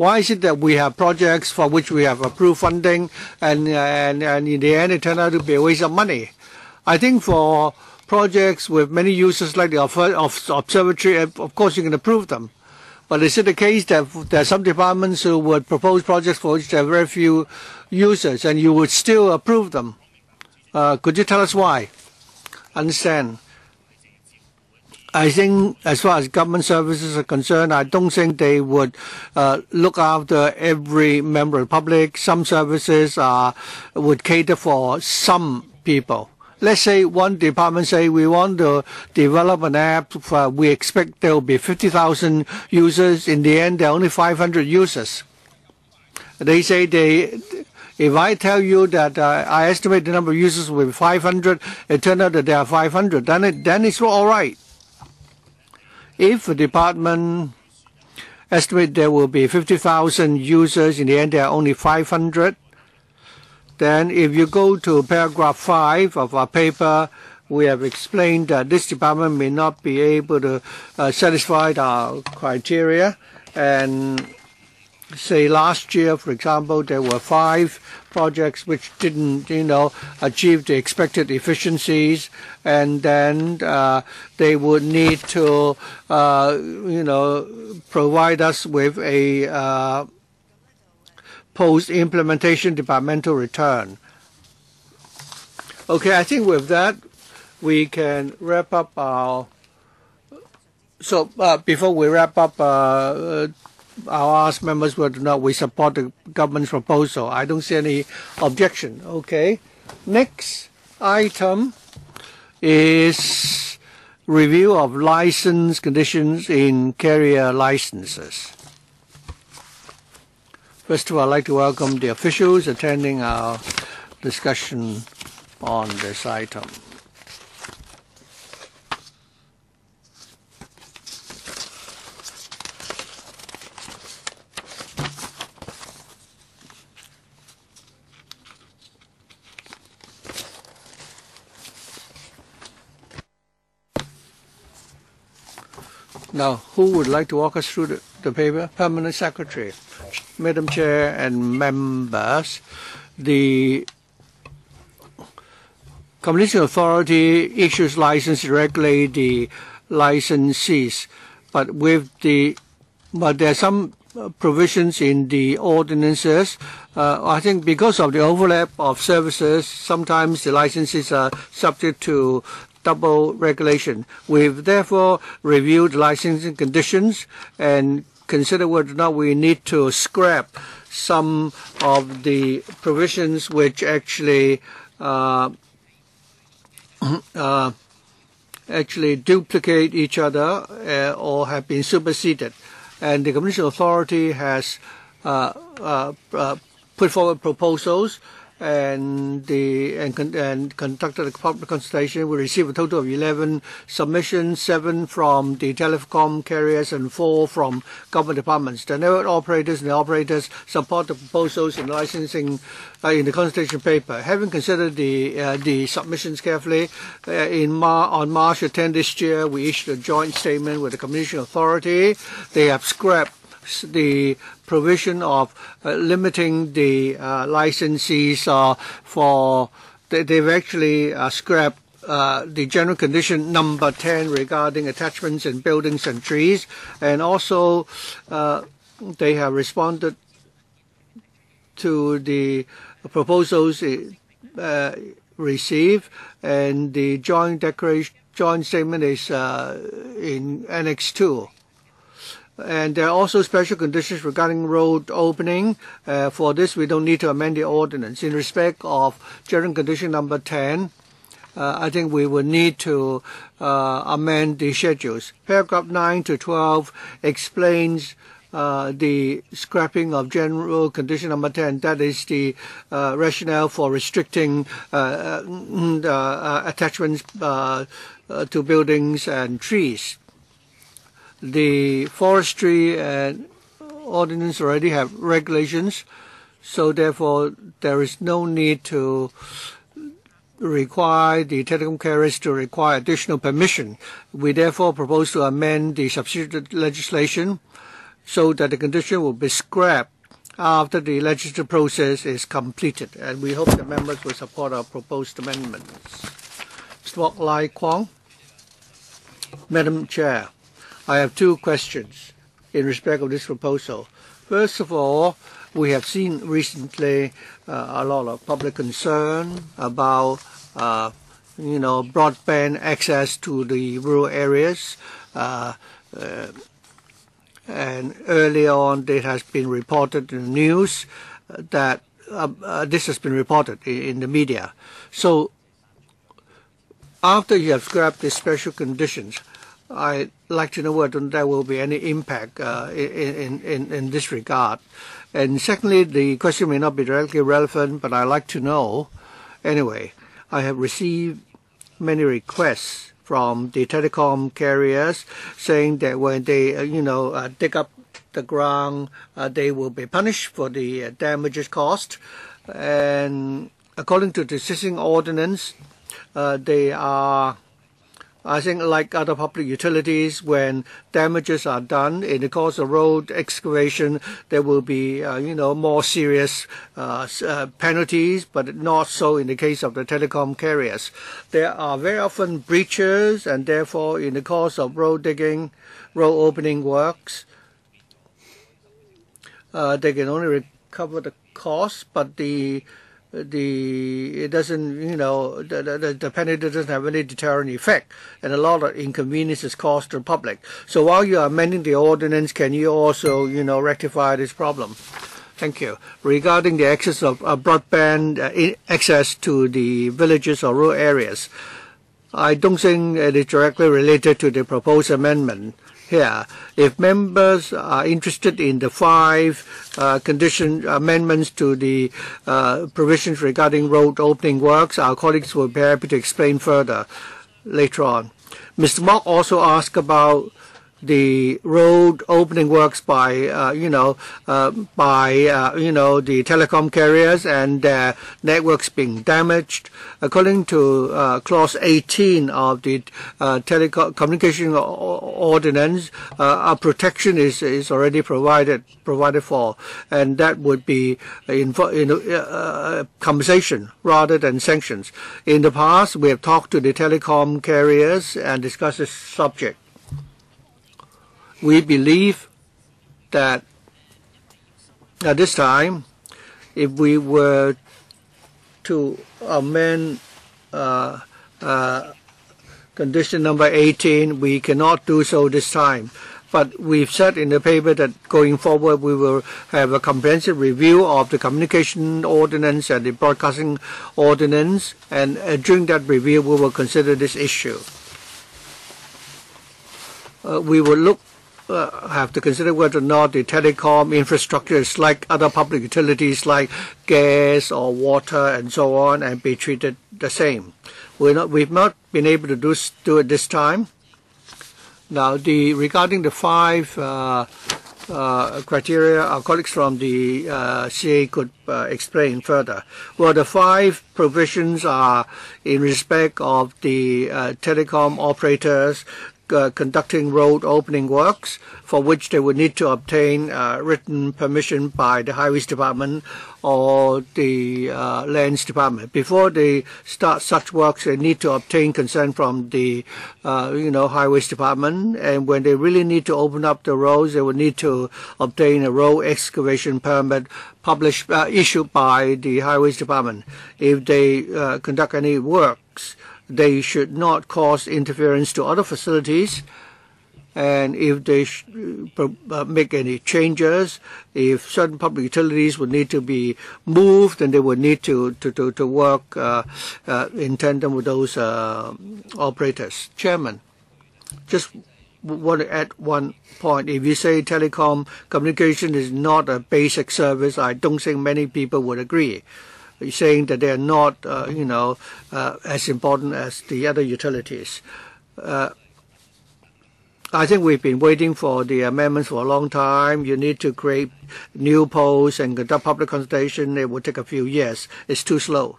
[SPEAKER 1] why is it that we have projects for which we have approved funding and, and, and in the end it turned out to be a waste of money? I think for projects with many users like the of observatory, of course you can approve them. But is it the case that there are some departments who would propose projects for which there are very few users and you would still approve them? Uh, could you tell us why? Understand. I think as far as government services are concerned, I don't think they would uh, look after every member of the public. Some services uh, would cater for some people. Let's say one department say we want to develop an app. For, we expect there will be 50,000 users. In the end, there are only 500 users. They say they if I tell you that uh, I estimate the number of users will be 500, it turns out that there are 500, then, it, then it's all right. If the department estimate there will be 50,000 users, in the end there are only 500, then if you go to paragraph 5 of our paper, we have explained that this department may not be able to uh, satisfy our criteria and say last year, for example, there were five projects which didn't, you know, achieve the expected efficiencies, and then uh, they would need to, uh, you know, provide us with a uh, post-implementation departmental return. Okay, I think with that, we can wrap up our. So uh, before we wrap up, uh, I'll ask members whether or not we support the government's proposal. I don't see any objection. Okay. Next item is review of license conditions in carrier licenses. First of all, I'd like to welcome the officials attending our discussion on this item. Now, who would like to walk us through the, the paper? Permanent Secretary. Madam Chair and members, the Communications Authority issues license regulate the licensees, but with the but there are some provisions in the ordinances. Uh, I think because of the overlap of services, sometimes the licenses are subject to double regulation. We've therefore reviewed licensing conditions and consider whether or not we need to scrap some of the provisions which actually uh, uh, actually duplicate each other uh, or have been superseded. And the Communications Authority has uh, uh, uh, put forward proposals and the and, con, and conducted a public consultation. We received a total of 11 submissions, seven from the telecom carriers and four from government departments. The network operators and the operators support the proposals in licensing uh, in the consultation paper. Having considered the uh, the submissions carefully, uh, in Mar- on March 10 this year, we issued a joint statement with the Communications Authority. They have scrapped the provision of uh, limiting the uh, licensees uh, for they, they've actually scrapped uh, the general condition number 10 regarding attachments in buildings and trees. And also uh, they have responded to the proposals uh, received. And the joint declaration joint statement is in annex 2 and there are also special conditions regarding road opening. Uh, for this, we don't need to amend the ordinance. In respect of general condition number 10, uh, I think we will need to uh, amend the schedules. Paragraph 9 to 12 explains uh, the scrapping of general condition number 10. That is the uh, rationale for restricting uh, uh, uh attachments uh, uh, to buildings and trees the forestry and ordinance already have regulations, so therefore there is no need to require the telecom carriers to require additional permission. We therefore propose to amend the subsidiary legislation so that the condition will be scrapped after the legislative process is completed, and we hope the members will support our proposed amendments. Mr. Lai Kwong. Madam Chair. I have two questions in respect of this proposal. First of all, we have seen recently uh, a lot of public concern about uh, you know broadband access to the rural areas. Uh, uh, and early on, it has been reported in the news that uh, uh, this has been reported in, in the media. So after you have scrapped the special conditions, I'd like to know whether there will be any impact uh, in, in, in this regard. And secondly, the question may not be directly relevant, but I'd like to know. Anyway, I have received many requests from the telecom carriers saying that when they, uh, you know, uh, dig up the ground, uh, they will be punished for the uh, damages caused. And according to the existing ordinance, they are I think like other public utilities, when damages are done in the course of road excavation, there will be, uh, you know, more serious uh, uh, penalties, but not so in the case of the telecom carriers. There are very often breaches, and therefore, in the course of road digging, road opening works, uh, they can only recover the cost, but the the it doesn't you know the, the, the penalty doesn't have any deterrent effect and a lot of inconvenience is caused to the public. So while you are amending the ordinance can you also you know rectify this problem? Thank you. Regarding the access of uh, broadband uh, access to the villages or rural areas I don't think it is directly related to the proposed amendment here. If members are interested in the five uh, condition amendments to the uh, provisions regarding road opening works, our colleagues will be happy to explain further later on. Mr. Mok also asked about the road opening works by uh, you know uh, by uh, you know the telecom carriers and their networks being damaged. According to uh, clause 18 of the uh, telecommunication ordinance, uh, a protection is is already provided provided for, and that would be in, in compensation rather than sanctions. In the past, we have talked to the telecom carriers and discussed this subject we believe that at this time, if we were to amend uh, uh, condition number 18, we cannot do so this time. But we've said in the paper that going forward we will have a comprehensive review of the communication ordinance and the broadcasting ordinance, and uh, during that review we will consider this issue. Uh, we will look uh, have to consider whether or not the telecom infrastructure is like other public utilities like gas or water and so on and be treated the same. We're not, we've not been able to do, do it this time. Now, the regarding the five uh, uh, criteria, our colleagues from the uh, CA could uh, explain further. Well, the five provisions are in respect of the uh, telecom operators, uh, conducting road opening works, for which they would need to obtain uh, written permission by the Highways Department or the uh, Lands Department. Before they start such works, they need to obtain consent from the, uh, you know, Highways Department. And when they really need to open up the roads, they would need to obtain a road excavation permit published, uh, issued by the Highways Department. If they conduct any works, they should not cause interference to other facilities. And if they uh, make any changes, if certain public utilities would need to be moved, then they would need to, to, to, to work uh, uh, in tandem with those uh, operators. Chairman, just want to add one point. If you say telecom communication is not a basic service, I don't think many people would agree saying that they are not, uh, you know, uh, as important as the other utilities. Uh, I think we've been waiting for the amendments for a long time. You need to create new posts and conduct public consultation. It will take a few years. It's too slow.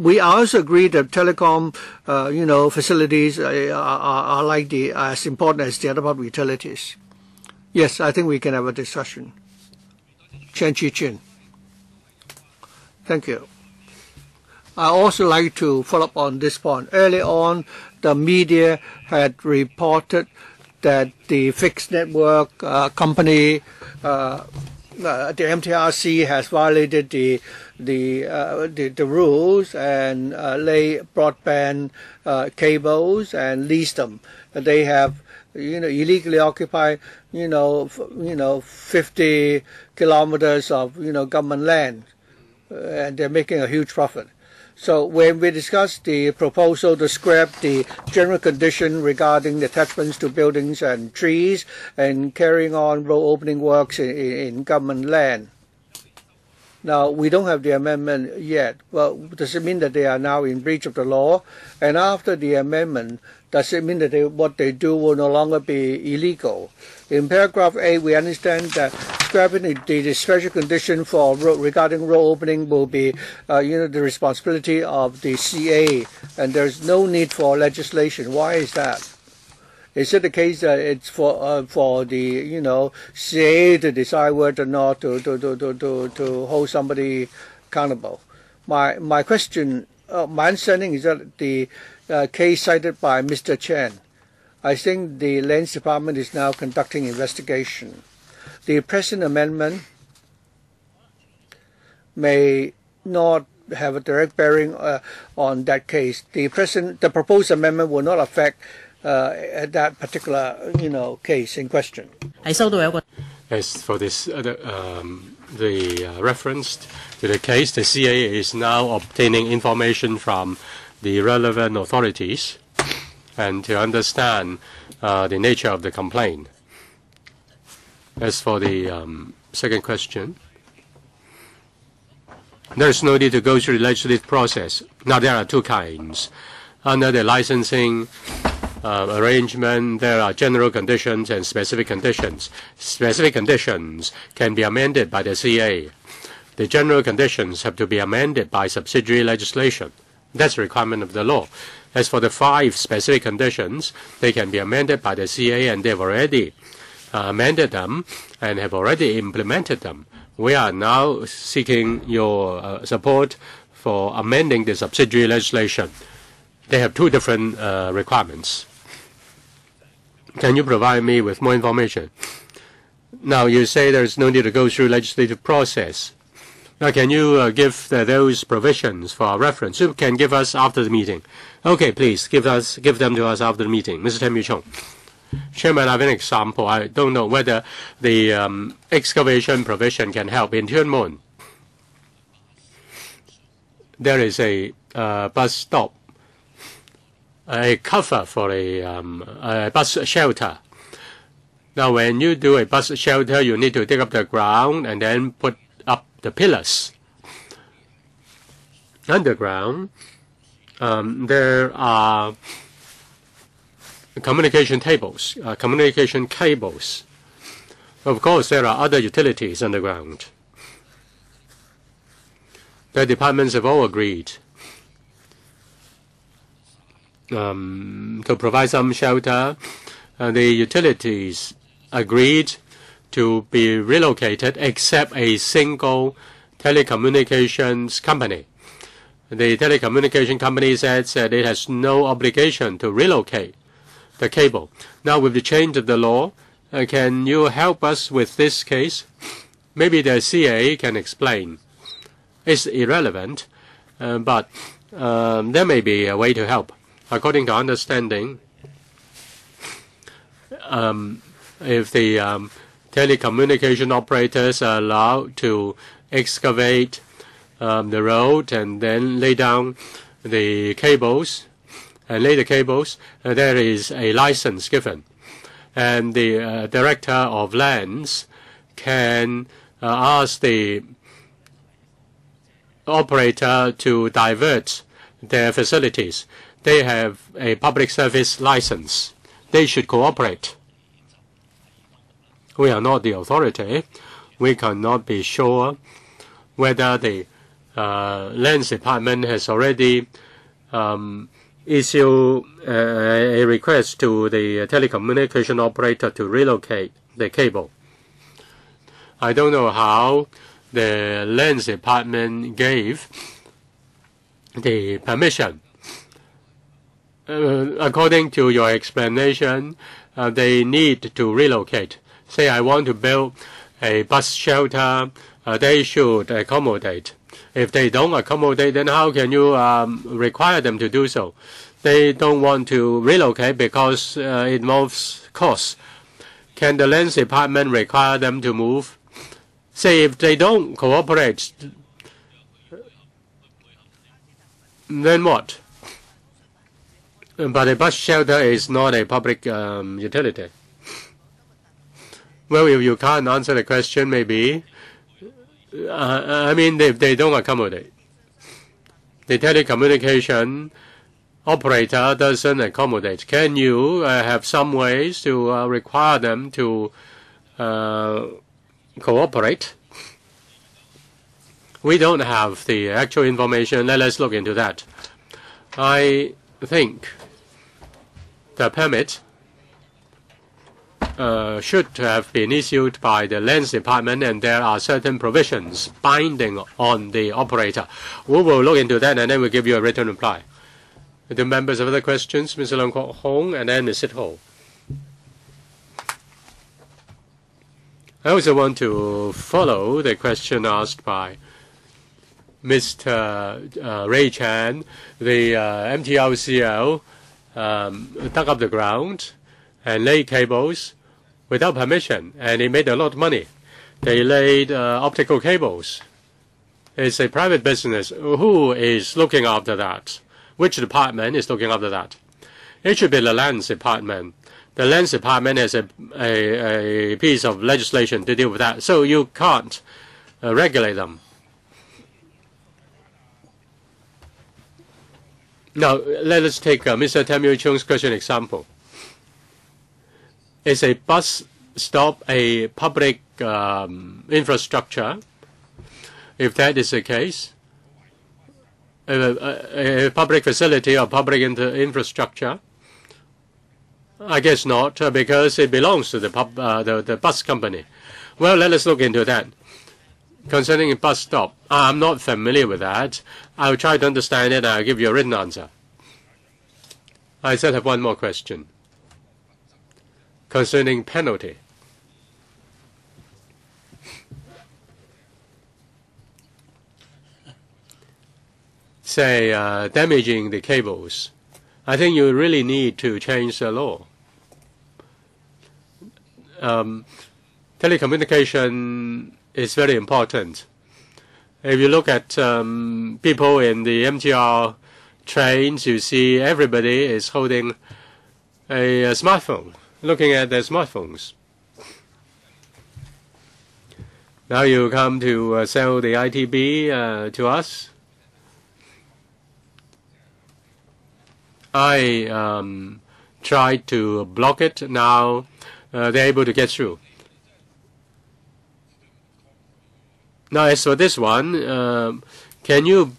[SPEAKER 1] We also agree that telecom, you know, facilities are, like the as important as the other public utilities. Yes, I think we can have a discussion. Chen Chin. Thank you. I also like to follow up on this point. Early on, the media had reported that the fixed network uh, company, uh, uh, the MTRC, has violated the the uh, the, the, rules and uh, lay broadband uh, cables and lease them. They have you know illegally occupied you know you know 50 kilometers of you know government land and they're making a huge profit. So when we discussed the proposal to scrap the general condition regarding attachments to buildings and trees and carrying on road opening works in, in government land, now, we don't have the amendment yet. Well, does it mean that they are now in breach of the law? And after the amendment, does it mean that they, what they do will no longer be illegal? In paragraph 8, we understand that scrapping the, the special condition for road, regarding road opening will be uh, you know, the responsibility of the CA, and there's no need for legislation. Why is that? Is it the case that it's for uh, for the you know CA to decide whether or not to to, to, to, to, to hold somebody accountable? My my question, uh, my understanding is that the uh, case cited by Mr. Chen, I think the Lands Department is now conducting investigation. The present amendment may not have a direct bearing uh, on that case. The present, the proposed amendment will not affect uh, that particular you know case in question.
[SPEAKER 2] As for this, uh, the, um, the uh, reference to the case, the CA is now obtaining information from the relevant authorities and to understand uh, the nature of the complaint. As for the um, second question, there is no need to go through the legislative process. Now, there are two kinds. Under the licensing uh, arrangement, there are general conditions and specific conditions. Specific conditions can be amended by the CA. The general conditions have to be amended by subsidiary legislation. That's a requirement of the law. As for the five specific conditions, they can be amended by the CA, and they've already amended them and have already implemented them. We are now seeking your uh, support for amending the subsidiary legislation. They have two different uh, requirements. Can you provide me with more information? Now, you say there is no need to go through legislative process. Now, can you uh, give the, those provisions for our reference? You can give us after the meeting. Okay, please give us give them to us after the meeting. Mr. Tam Yiu Chairman, I have an example. I don't know whether the um, excavation provision can help. In Tuen Mun, there is a uh, bus stop, a cover for a, um, a bus shelter. Now, when you do a bus shelter, you need to dig up the ground and then put up the pillars. Underground, um, there are communication tables, uh, communication cables. Of course, there are other utilities underground. The departments have all agreed um, to provide some shelter. Uh, the utilities agreed to be relocated except a single telecommunications company. The telecommunication company said that it has no obligation to relocate the cable. Now, with the change of the law, uh, can you help us with this case? Maybe the CA can explain. It's irrelevant, uh, but um, there may be a way to help. According to understanding, um, if the um, telecommunication operators are allowed to excavate um, the road and then lay down the cables and lay the cables, uh, there is a license given. And the uh, director of lands can uh, ask the operator to divert their facilities. They have a public service license. They should cooperate. We are not the authority. We cannot be sure whether the uh, lands department has already um, issue uh, a request to the telecommunication operator to relocate the cable. I don't know how the lands department gave the permission. Uh, according to your explanation, uh, they need to relocate. Say I want to build a bus shelter, uh, they should accommodate if they don't accommodate, then how can you um, require them to do so? They don't want to relocate because uh, it involves costs. Can the lands department require them to move? Say if they don't cooperate, then what? But a bus shelter is not a public um, utility. Well, if you can't answer the question, maybe I mean, if they don't accommodate, the telecommunication operator doesn't accommodate. Can you uh, have some ways to uh, require them to uh, cooperate? We don't have the actual information. Let us look into that. I think the permit uh, should have been issued by the Lands Department, and there are certain provisions binding on the operator. We will look into that, and then we'll give you a written reply. The members have other questions, Mr. Leung Kwok Hung, and then Ms. Ho. I also want to follow the question asked by Mr. Uh, Ray Chan. The uh, MTRCL um, dug up the ground and laid cables without permission, and they made a lot of money. They laid uh, optical cables. It's a private business. Who is looking after that? which department is looking after that? It should be the lands department. The lands department has a, a, a piece of legislation to deal with that, so you can't uh, regulate them. Now, let us take uh, Mr. Samuel Chung's question example. Is a bus stop a public um, infrastructure? If that is the case, a, a, a public facility or public infrastructure, I guess not, uh, because it belongs to the, pub, uh, the, the bus company. Well, let us look into that. Concerning a bus stop, I'm not familiar with that. I'll try to understand it and I'll give you a written answer. I still have one more question concerning penalty. Say, uh, damaging the cables. I think you really need to change the law. Um, telecommunication is very important. If you look at um, people in the MTR trains, you see everybody is holding a, a smartphone, looking at their smartphones. Now you come to uh, sell the ITB uh, to us. I um, tried to block it. Now uh, they're able to get through. Now, as for this one, uh, can you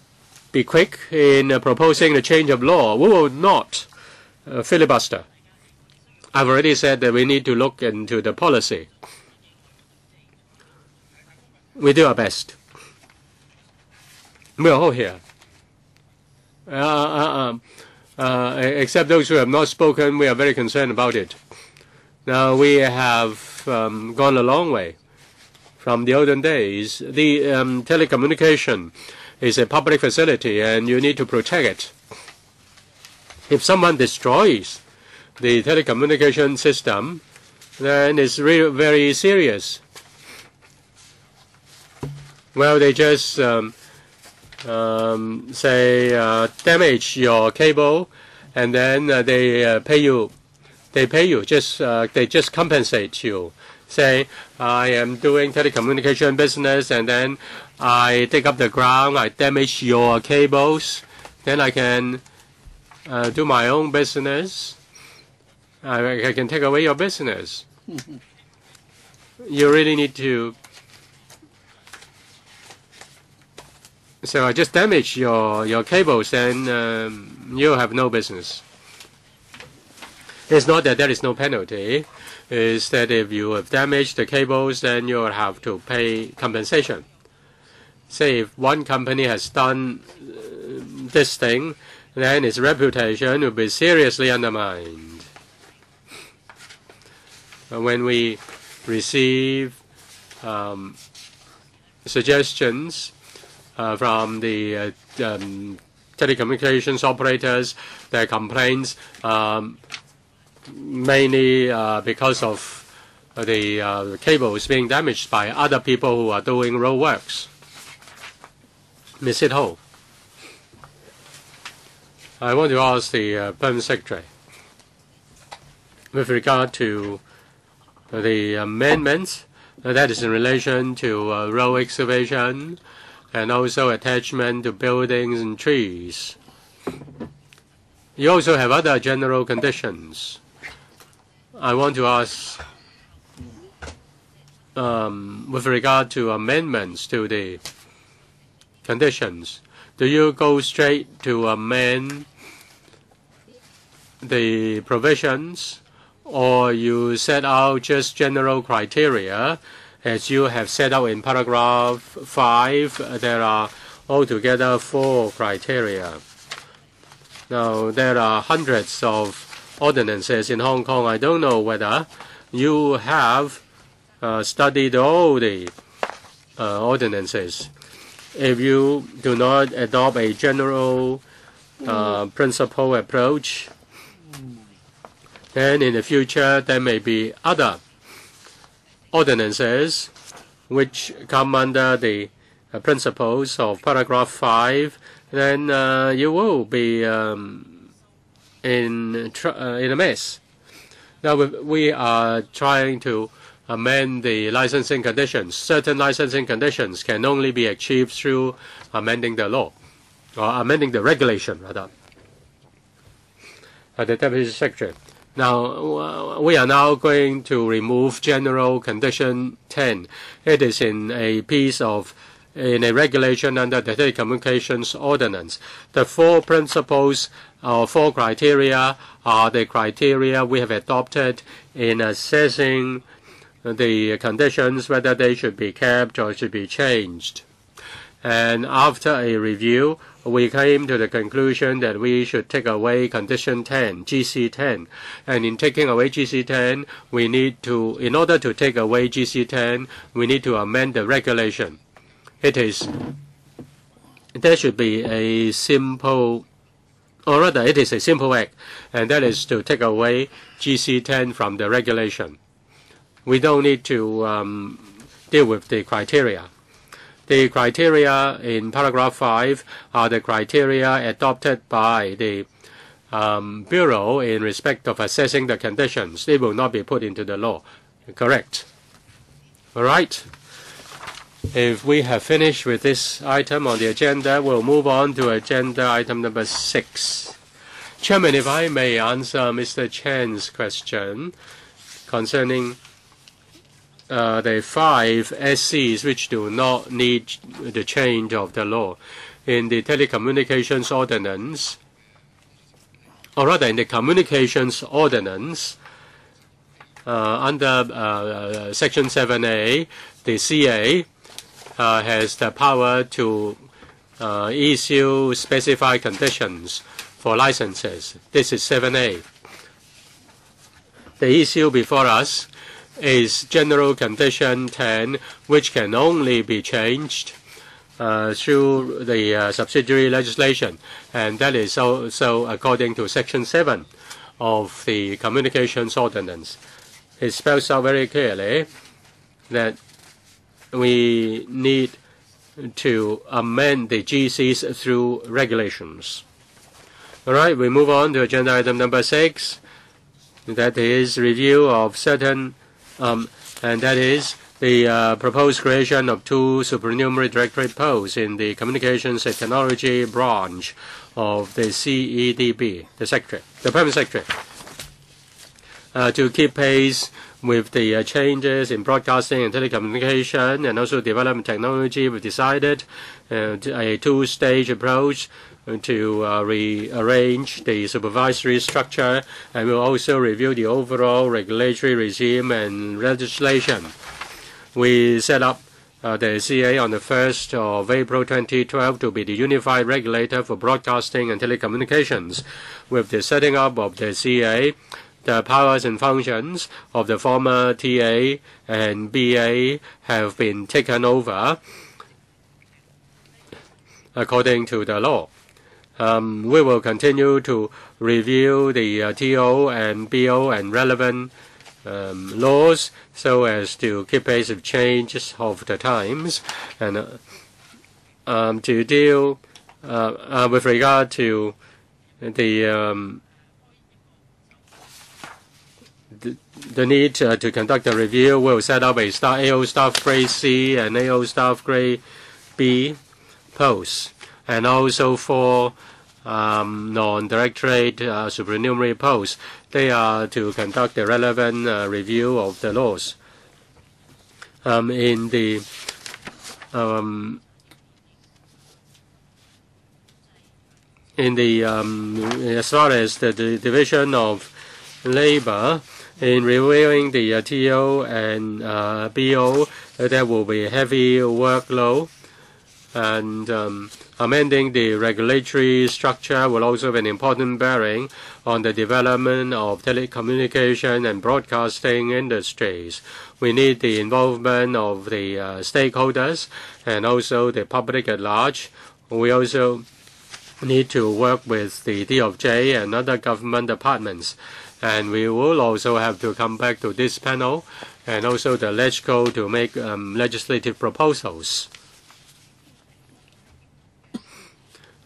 [SPEAKER 2] be quick in uh, proposing the change of law? We will not uh, filibuster. I've already said that we need to look into the policy. We do our best. We're all here. Uh, uh, um, uh, except those who have not spoken, we are very concerned about it. Now, we have um, gone a long way from the olden days. The um, telecommunication is a public facility and you need to protect it. If someone destroys the telecommunication system, then it's really very serious. Well, they just um, um, say uh, damage your cable, and then uh, they uh, pay you. They pay you. Just uh, they just compensate you say I am doing telecommunication business and then I dig up the ground, I damage your cables, then I can uh, do my own business. I, I, can take away your business. you really need to. So I just damage your your cables, and um, you have no business. It's not that there is no penalty is that if you have damaged the cables, then you will have to pay compensation. Say if one company has done uh, this thing, then its reputation will be seriously undermined. When we receive um, suggestions uh, from the uh, um, telecommunications operators, their complaints, um, mainly uh, because of the uh, cables being damaged by other people who are doing road works. Ms. It Ho, I want to ask the uh, Permanent Secretary with regard to the amendments that is in relation to uh, road excavation and also attachment to buildings and trees. You also have other general conditions I want to ask um, with regard to amendments to the conditions, do you go straight to amend the provisions or you set out just general criteria as you have set out in paragraph 5 there are altogether four criteria now there are hundreds of ordinances in Hong Kong. I don't know whether you have uh, studied all the uh, ordinances. If you do not adopt a general uh, principle approach, then in the future there may be other ordinances which come under the uh, principles of paragraph 5, then uh, you will be um, in, uh, in a mess. Now we are trying to amend the licensing conditions. Certain licensing conditions can only be achieved through amending the law, or amending the regulation, rather. Uh, the Deputy Secretary. Now, uh, we are now going to remove General Condition 10. It is in a piece of in a regulation under the Telecommunications Ordinance. The four principles or four criteria are the criteria we have adopted in assessing the conditions, whether they should be kept or should be changed. And after a review, we came to the conclusion that we should take away condition 10, GC10. And in taking away GC10, we need to, in order to take away GC10, we need to amend the regulation. It is, there should be a simple, or rather it is a simple act, and that is to take away GC10 from the regulation. We don't need to um, deal with the criteria. The criteria in paragraph 5 are the criteria adopted by the um, Bureau in respect of assessing the conditions. They will not be put into the law. Correct. All right. If we have finished with this item on the agenda, we'll move on to agenda item number six. Chairman, if I may answer Mr. Chen's question concerning uh, the five SCs which do not need the change of the law. In the Telecommunications Ordinance, or rather in the Communications Ordinance, uh, under uh, Section 7A, the CA uh, has the power to uh, issue specified conditions for licenses. This is 7A. The issue before us is General Condition 10, which can only be changed uh, through the uh, subsidiary legislation, and that is also according to Section 7 of the Communications Ordinance. It spells out very clearly that we need to amend the GCs through regulations. All right, we move on to agenda item number six. That is review of certain, um, and that is the uh, proposed creation of two supernumerary directorate posts in the Communications and Technology branch of the CEDB, the secretary, the permanent secretary, uh, to keep pace with the uh, changes in broadcasting and telecommunication and also development technology, we decided uh, a two-stage approach to uh, rearrange the supervisory structure, and we'll also review the overall regulatory regime and legislation. We set up uh, the CA on the 1st of April 2012 to be the unified regulator for broadcasting and telecommunications. With the setting up of the CA, the powers and functions of the former TA and BA have been taken over according to the law. Um, we will continue to review the uh, TO and BO and relevant um, laws so as to keep pace with changes of the times and uh, um, to deal uh, uh with regard to the um, the need uh, to conduct a review, we'll set up a staff, AO staff grade C and AO staff grade B posts, and also for um, non-directorate uh, supernumerary posts, they are to conduct a relevant uh, review of the laws. Um, in the um, in the um, as far as the, the division of labor, in reviewing the uh, TO and uh, BO, there will be a heavy workload. And um, amending the regulatory structure will also have an important bearing on the development of telecommunication and broadcasting industries. We need the involvement of the uh, stakeholders and also the public at large. We also need to work with the DOJ and other government departments and we will also have to come back to this panel and also the LegCo to make um, legislative proposals.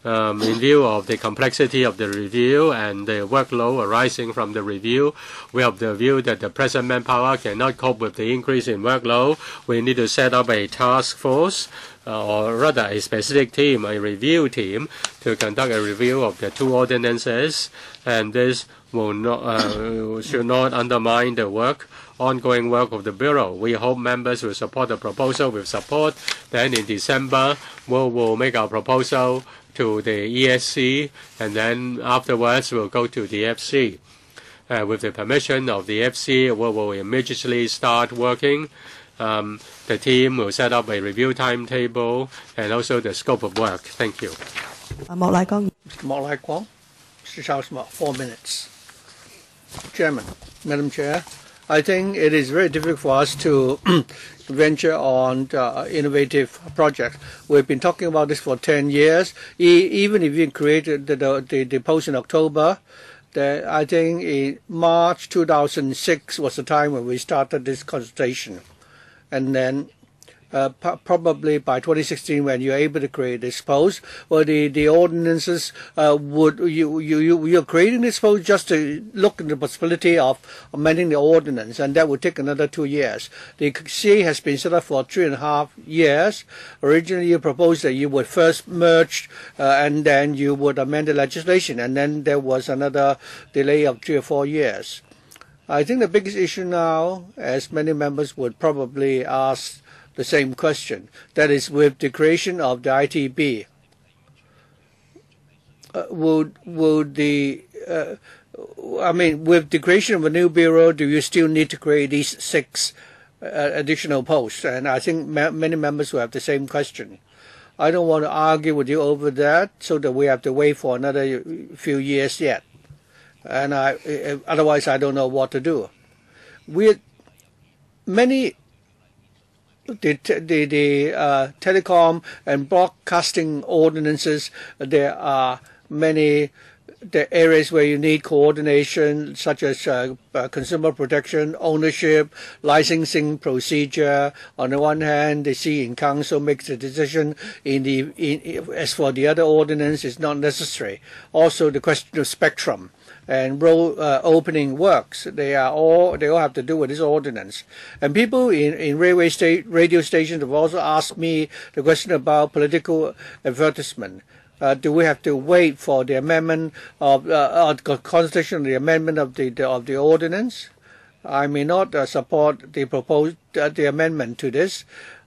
[SPEAKER 2] um, in view of the complexity of the review and the workload arising from the review, we have the view that the present manpower cannot cope with the increase in workload. We need to set up a task force uh, or rather a specific team, a review team, to conduct a review of the two ordinances, and this will not, uh, should not undermine the work, ongoing work of the Bureau. We hope members will support the proposal with support. Then in December, we will make our proposal to the ESC, and then afterwards we'll go to the FC. Uh, with the permission of the FC, we will immediately start working. Um, the team will set up a review timetable and also the scope of work. Thank you.
[SPEAKER 1] Mr. Mo Lai Kwong, Mr. about four minutes. Chairman, Madam Chair, I think it is very difficult for us to venture on uh, innovative projects. We've been talking about this for 10 years. E- even if we created the, the, the, post in October, the, I think in March 2006 was the time when we started this consultation. And then uh, probably by 2016 when you're able to create this post, or the, the ordinances uh, would you, you you you're creating this post just to look at the possibility of amending the ordinance, and that would take another two years. The CA has been set up for three and a half years. Originally, you proposed that you would first merge, uh, and then you would amend the legislation, and then there was another delay of three or four years. I think the biggest issue now, as many members would probably ask the same question. That is, with the creation of the ITB, uh, would would the uh, I mean, with the creation of a new bureau, do you still need to create these six uh, additional posts? And I think ma- many members will have the same question. I don't want to argue with you over that, so that we have to wait for another few years yet. And I, uh, otherwise, I don't know what to do. With many the the, the uh, telecom and broadcasting ordinances, there are many the areas where you need coordination, such as uh, uh, consumer protection, ownership, licensing procedure. On the one hand, the CE in Council makes the decision. In the in, as for the other ordinance, it's not necessary. Also, the question of spectrum and road uh, opening works. They are all they all have to do with this ordinance. And people in in railway state radio stations have also asked me the question about political advertisement. Uh, do we have to wait for the amendment of uh, uh, constitution, the amendment of the, the of the ordinance? I may not uh, support the proposed uh, the amendment to this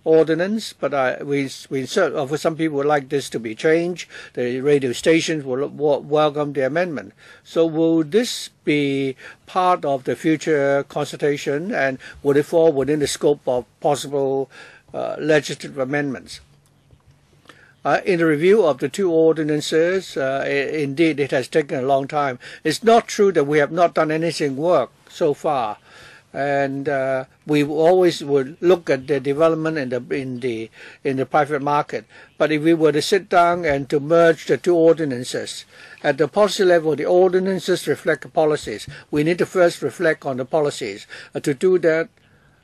[SPEAKER 1] ordinance, but I, we we uh, for some people would like this to be changed. The radio stations will, welcome the amendment. So will this be part of the future consultation, and would it fall within the scope of possible uh, legislative amendments? Uh, in the review of the two ordinances, uh, indeed it has taken a long time. It's not true that we have not done anything work so far, and uh, we always would look at the development in the in the in the private market. But if we were to sit down and to merge the two ordinances, at the policy level, the ordinances reflect policies. We need to first reflect on the policies. Uh, to do that,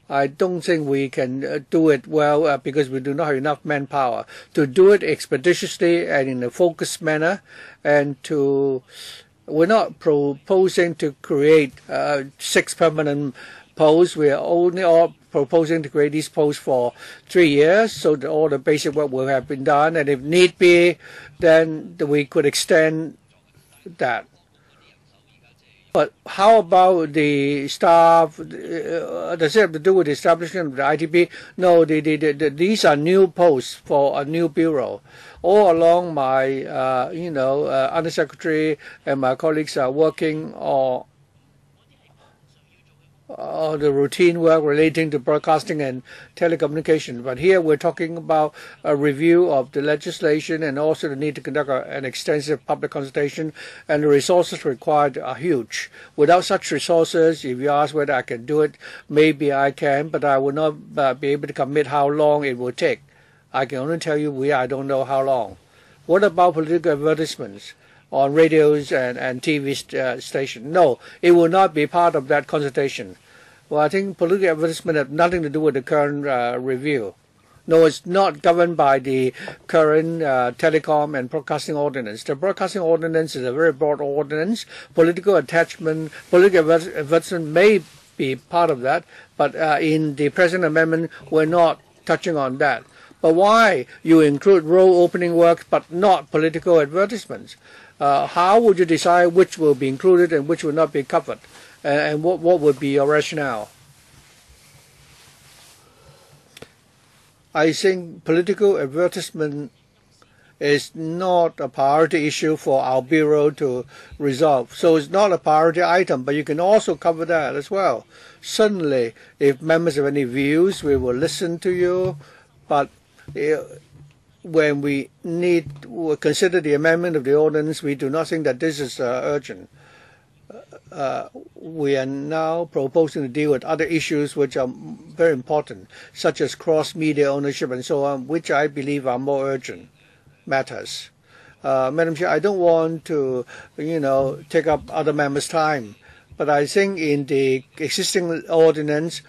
[SPEAKER 1] I don't think we can uh, do it well uh, because we do not have enough manpower to do it expeditiously and in a focused manner, and to we're not proposing to create uh, six permanent posts. We are only all proposing to create these posts for three years, so that all the basic work will have been done, and if need be, then we could extend that. But how about the staff? Uh, does it have to do with the establishment of the ITB? No, the, the, the, these are new posts for a new bureau. All along, my uh, you know uh, undersecretary and my colleagues are working on uh, the routine work relating to broadcasting and telecommunication. But here we're talking about a review of the legislation and also the need to conduct a, an extensive public consultation, and the resources required are huge. Without such resources, if you ask whether I can do it, maybe I can, but I will not uh, be able to commit how long it will take. I can only tell you we I don't know how long. What about political advertisements? On radios and, and TV st- uh, station. No, it will not be part of that consultation. Well, I think political advertisement have nothing to do with the current uh, review. No, it's not governed by the current uh, telecom and broadcasting ordinance. The broadcasting ordinance is a very broad ordinance. Political attachment, political advertisement may be part of that, but uh, in the present amendment, we're not touching on that. But why you include road opening work but not political advertisements? Uh, how would you decide which will be included and which will not be covered? Uh, and what, what would be your rationale? I think political advertisement is not a priority issue for our bureau to resolve. So it's not a priority item, but you can also cover that as well. Certainly, if members have any views, we will listen to you, but uh, when we need consider the amendment of the ordinance, we do not think that this is uh, urgent. Uh, we are now proposing to deal with other issues which are very important, such as cross-media ownership and so on, which I believe are more urgent matters. Uh, Madam Chair, I don't want to, you know, take up other members' time, but I think in the existing ordinance,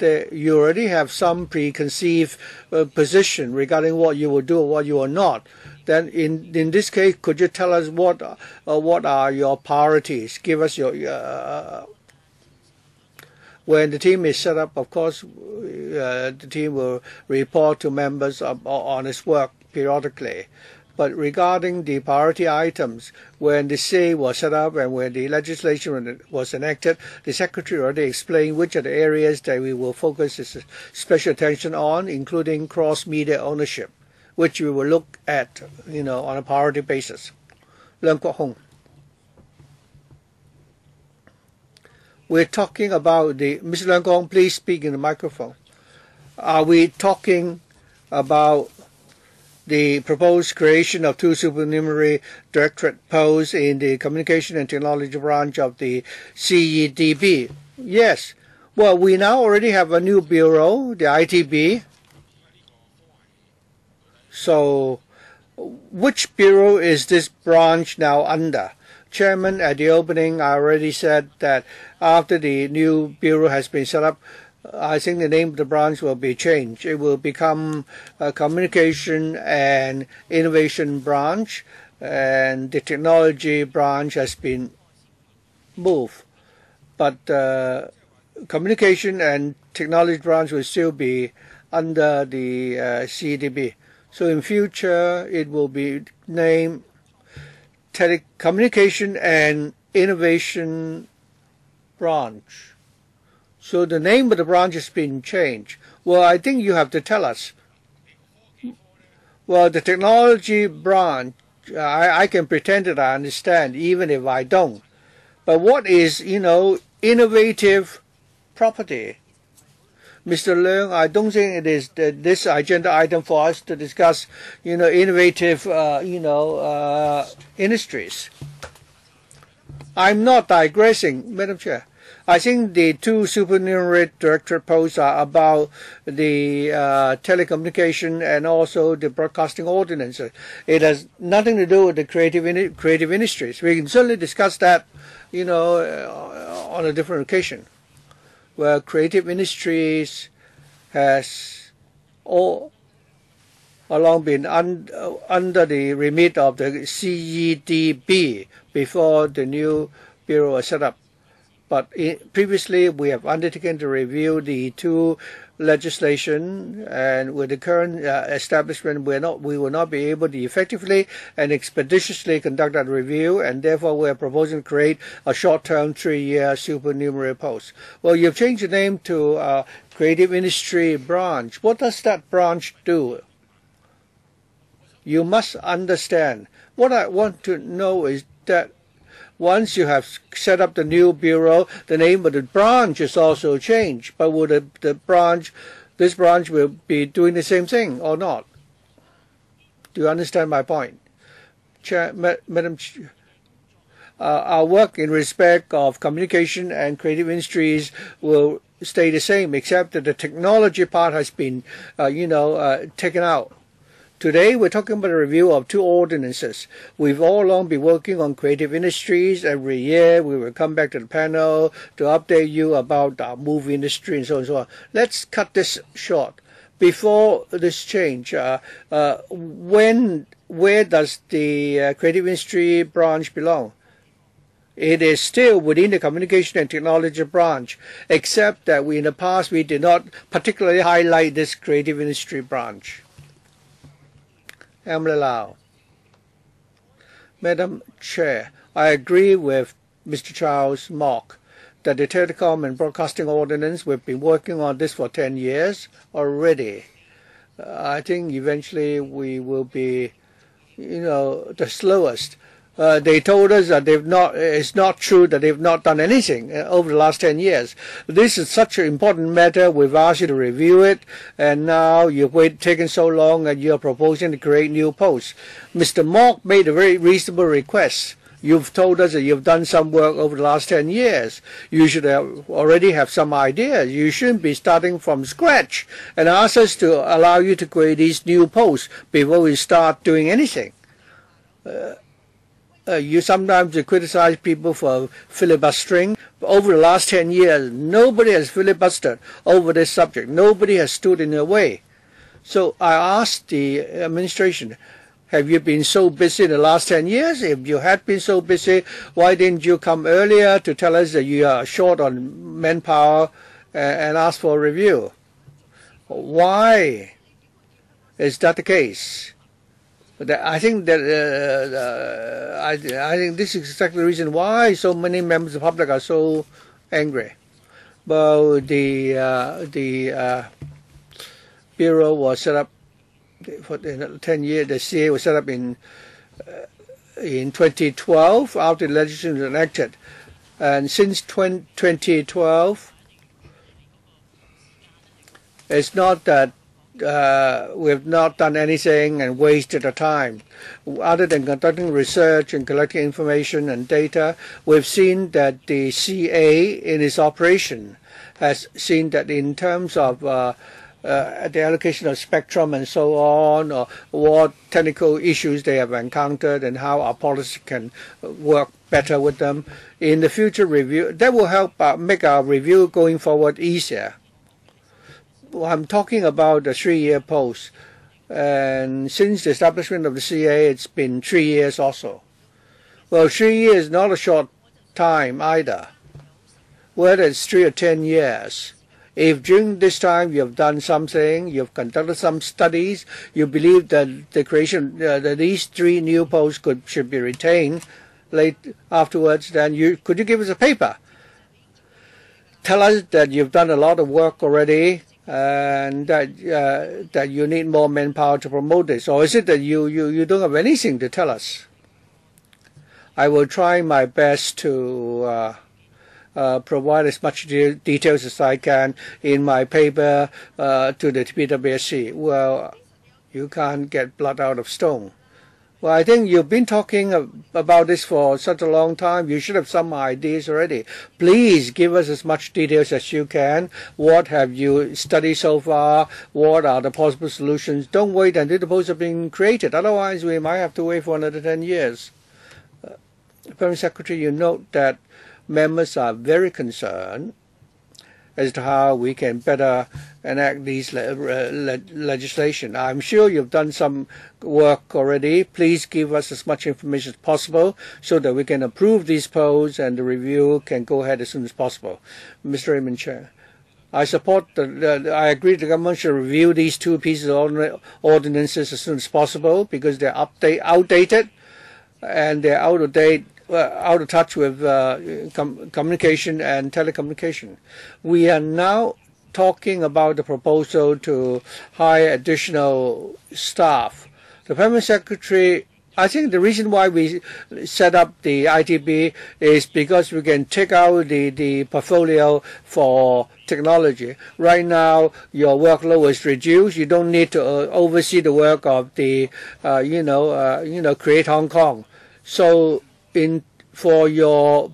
[SPEAKER 1] you already have some preconceived uh, position regarding what you will do or what you will not. Then, in in this case, could you tell us what uh, what are your priorities? Give us your. Uh, when the team is set up, of course, uh, the team will report to members of, on its work periodically. But regarding the priority items, when the CA was set up and when the legislation was enacted, the Secretary already explained which are the areas that we will focus special attention on, including cross-media ownership, which we will look at, you know, on a priority basis. Leung Kwok Hung. We're talking about the, Mr. Leung Kwok Hung, please speak in the microphone. Are we talking about the proposed creation of two supernumerary directorate posts in the Communication and Technology branch of the CEDB. Yes. Well, we now already have a new bureau, the ITB. So, which bureau is this branch now under? Chairman, at the opening, I already said that after the new bureau has been set up, I think the name of the branch will be changed. It will become a communication and innovation branch, and the technology branch has been moved. But uh, communication and technology branch will still be under the uh, CEDB. So in future, it will be named Telecommunication and Innovation Branch. So the name of the branch has been changed. Well, I think you have to tell us. Well, the technology branch, I, I can pretend that I understand, even if I don't. But what is, you know, innovative property? Mr. Leung, I don't think it is this agenda item for us to discuss, you know, innovative, uh, you know, uh, industries. I'm not digressing, Madam Chair. I think the two supernumerary director posts are about the uh, telecommunication and also the broadcasting ordinance. It has nothing to do with the creative in creative industries. We can certainly discuss that, you know, uh, on a different occasion. Where creative industries has all along been un, uh, under the remit of the CEDB before the new bureau was set up. But previously, we have undertaken to review the two legislation, and with the current uh, establishment, we're not, we will not be able to effectively and expeditiously conduct that review, and therefore we are proposing to create a short-term three-year supernumerary post. Well, you've changed the name to uh, Creative Industry Branch. What does that branch do? You must understand. What I want to know is that once you have set up the new bureau, the name of the branch is also changed. But will the, the branch, this branch will be doing the same thing or not? Do you understand my point? Madam uh, our work in respect of communication and creative industries will stay the same, except that the technology part has been, uh, you know, uh, taken out. Today, we're talking about a review of two ordinances. We've all along been working on creative industries. Every year, we will come back to the panel to update you about the movie industry and so on and so on. Let's cut this short. before this change, uh, uh, when where does the uh, creative industry branch belong? It is still within the communication and technology branch, except that we in the past we did not particularly highlight this creative industry branch. Madam Chair, I agree with Mr. Charles Mok that the Telecom and Broadcasting Ordinance, we've been working on this for 10 years already. Uh, I think eventually we will be, you know, the slowest. Uh, they told us that they've not, it's not true that they've not done anything uh, over the last 10 years. This is such an important matter. We've asked you to review it, and now you've waited, taken so long and you're proposing to create new posts. Mr. Mok made a very reasonable request You've told us that you've done some work over the last 10 years. You should have already have some ideas. You shouldn't be starting from scratch and ask us to allow you to create these new posts before we start doing anything. Uh, uh, you sometimes criticize people for filibustering. But over the last 10 years, nobody has filibustered over this subject. Nobody has stood in their way. So I asked the administration, have you been so busy in the last 10 years? If you had been so busy, why didn't you come earlier to tell us that you are short on manpower and ask for a review? Why is that the case? I think that uh, uh, I, I think this is exactly the reason why so many members of the public are so angry. Well, the uh, the uh, bureau was set up for 10 years, the CA was set up in uh, in 2012 after the legislation was enacted. And since 20, 2012, it's not that uh, we've not done anything and wasted the time. Other than conducting research and collecting information and data, we've seen that the CA in its operation has seen that in terms of uh, uh, the allocation of spectrum and so on, or what technical issues they have encountered and how our policy can work better with them. In the future review, that will help uh, make our review going forward easier. I'm talking about the three-year post. And since the establishment of the CA, it's been three years also. Well, three years is not a short time either, whether it's three or ten years. If during this time you have done something, you've conducted some studies, you believe that the creation, uh, that these three new posts could should be retained late afterwards, then you could you give us a paper? Tell us that you've done a lot of work already and that uh, that you need more manpower to promote this, or is it that you, you, you don't have anything to tell us? I will try my best to uh, uh, provide as much de details as I can in my paper uh, to the PWSC. Well, you can't get blood out of stone. Well, I think you've been talking about this for such a long time. You should have some ideas already. Please give us as much details as you can. What have you studied so far? What are the possible solutions? Don't wait until the posts have been created. Otherwise, we might have to wait for another 10 years. Uh, Permanent Secretary, you note that members are very concerned as to how we can better enact these le le legislation. I'm sure you've done some work already. Please give us as much information as possible so that we can approve these polls and the review can go ahead as soon as possible. Mr. Raymond Chan. I support the, I agree the government should review these two pieces of ordinances as soon as possible because they're update, outdated and they're out of date uh, out of touch with uh, com communication and telecommunication. We are now talking about the proposal to hire additional staff. The Permanent Secretary I think the reason why we set up the ITB is because we can take out the, the portfolio for technology. Right now, your workload is reduced. You don't need to uh, oversee the work of the, uh, you know, uh, you know, create Hong Kong. So in for your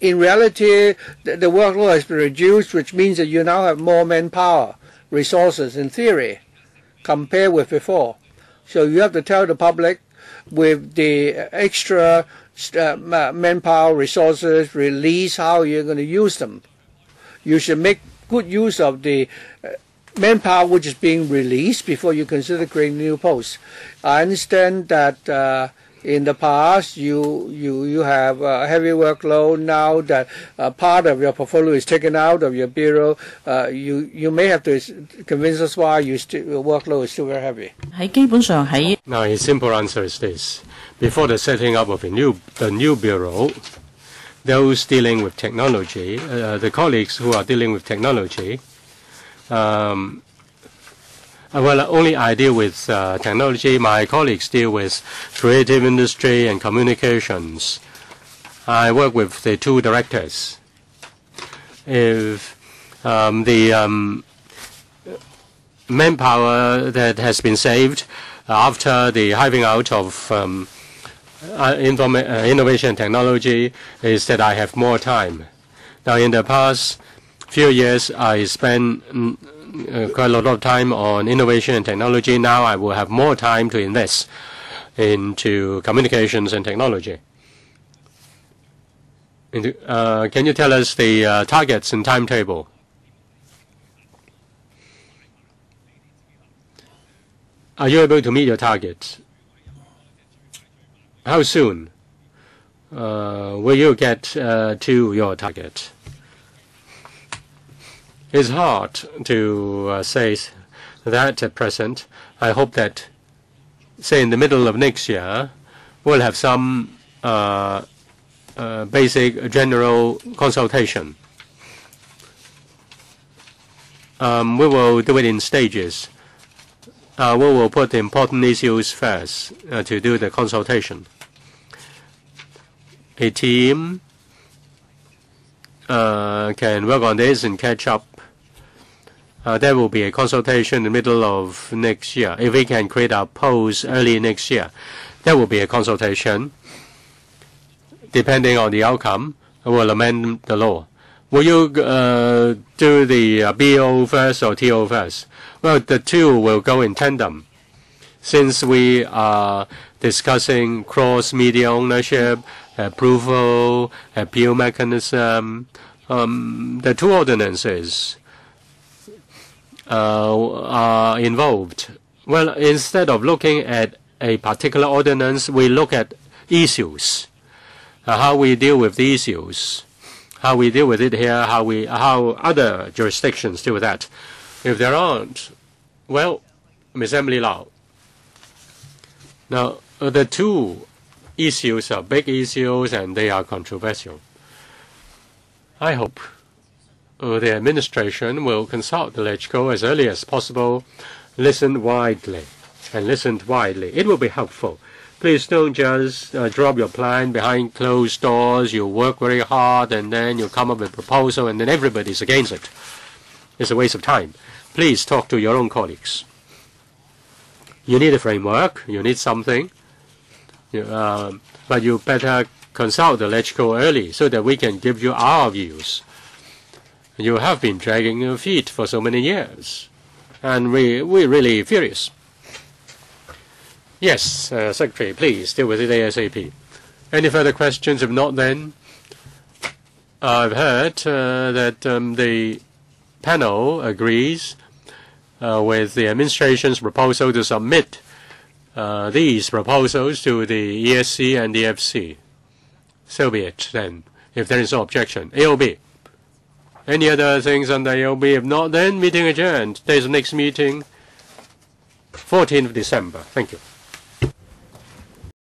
[SPEAKER 1] in reality the, the workload has been reduced which means that you now have more manpower resources in theory compared with before so you have to tell the public with the extra uh, manpower resources release how you're going to use them you should make good use of the uh, manpower which is being released before you consider creating new posts. I understand that uh, in the past you you you have a heavy workload now that uh, part of your portfolio is taken out of your bureau. Uh, you you may have to convince us why you still, your workload is still very heavy.
[SPEAKER 4] 喺基本上喺
[SPEAKER 2] Now, his simple answer is this: before the setting up of a new the new bureau, those dealing with technology, uh, the colleagues who are dealing with technology, um, uh, well, only I deal with uh, technology. My colleagues deal with creative industry and communications. I work with the two directors. If um, the um, manpower that has been saved after the hiving out of um, uh, uh, innovation technology is that I have more time. Now, in the past few years, I spent mm, quite a lot of time on innovation and technology. Now I will have more time to invest into communications and technology. Uh, can you tell us the uh, targets and timetable? Are you able to meet your targets? How soon uh, will you get uh, to your target? It's hard to uh, say that at present. I hope that, say, in the middle of next year, we'll have some uh, uh, basic general consultation. Um, we will do it in stages. Uh, we will put important issues first uh, to do the consultation. A team uh, can work on this and catch up. Uh, there will be a consultation in the middle of next year. If we can create our post early next year, there will be a consultation. Depending on the outcome, we'll amend the law. Will you uh, do the uh, BO first or TO first? Well, the two will go in tandem. Since we are discussing cross-media ownership, approval, appeal mechanism, um, the two ordinances are involved. Well, instead of looking at a particular ordinance, we look at issues, uh, how we deal with the issues, how we deal with it here, how we how other jurisdictions deal with that. If there aren't, well, Ms. Emily Lau. Now, uh, the two issues are big issues and they are controversial. I hope uh, the administration will consult the LegCo as early as possible, listen widely, and listen widely. It will be helpful. Please don't just uh, drop your plan behind closed doors. You work very hard and then you come up with a proposal and then everybody's against it. It's a waste of time. Please talk to your own colleagues. You need a framework. You need something. You, uh, but you better consult the LegCo early so that we can give you our views. You have been dragging your feet for so many years, and we, we're really furious. Yes, uh, Secretary, please deal with it ASAP. Any further questions? If not, then I've heard uh, that um, the panel agrees uh, with the administration's proposal to submit uh, these proposals to the ESC and the FC. So be it then, if there is no objection. AOB. Any other things on the AOB? If not, then meeting adjourned. Today's the next meeting, 14th of December. Thank you.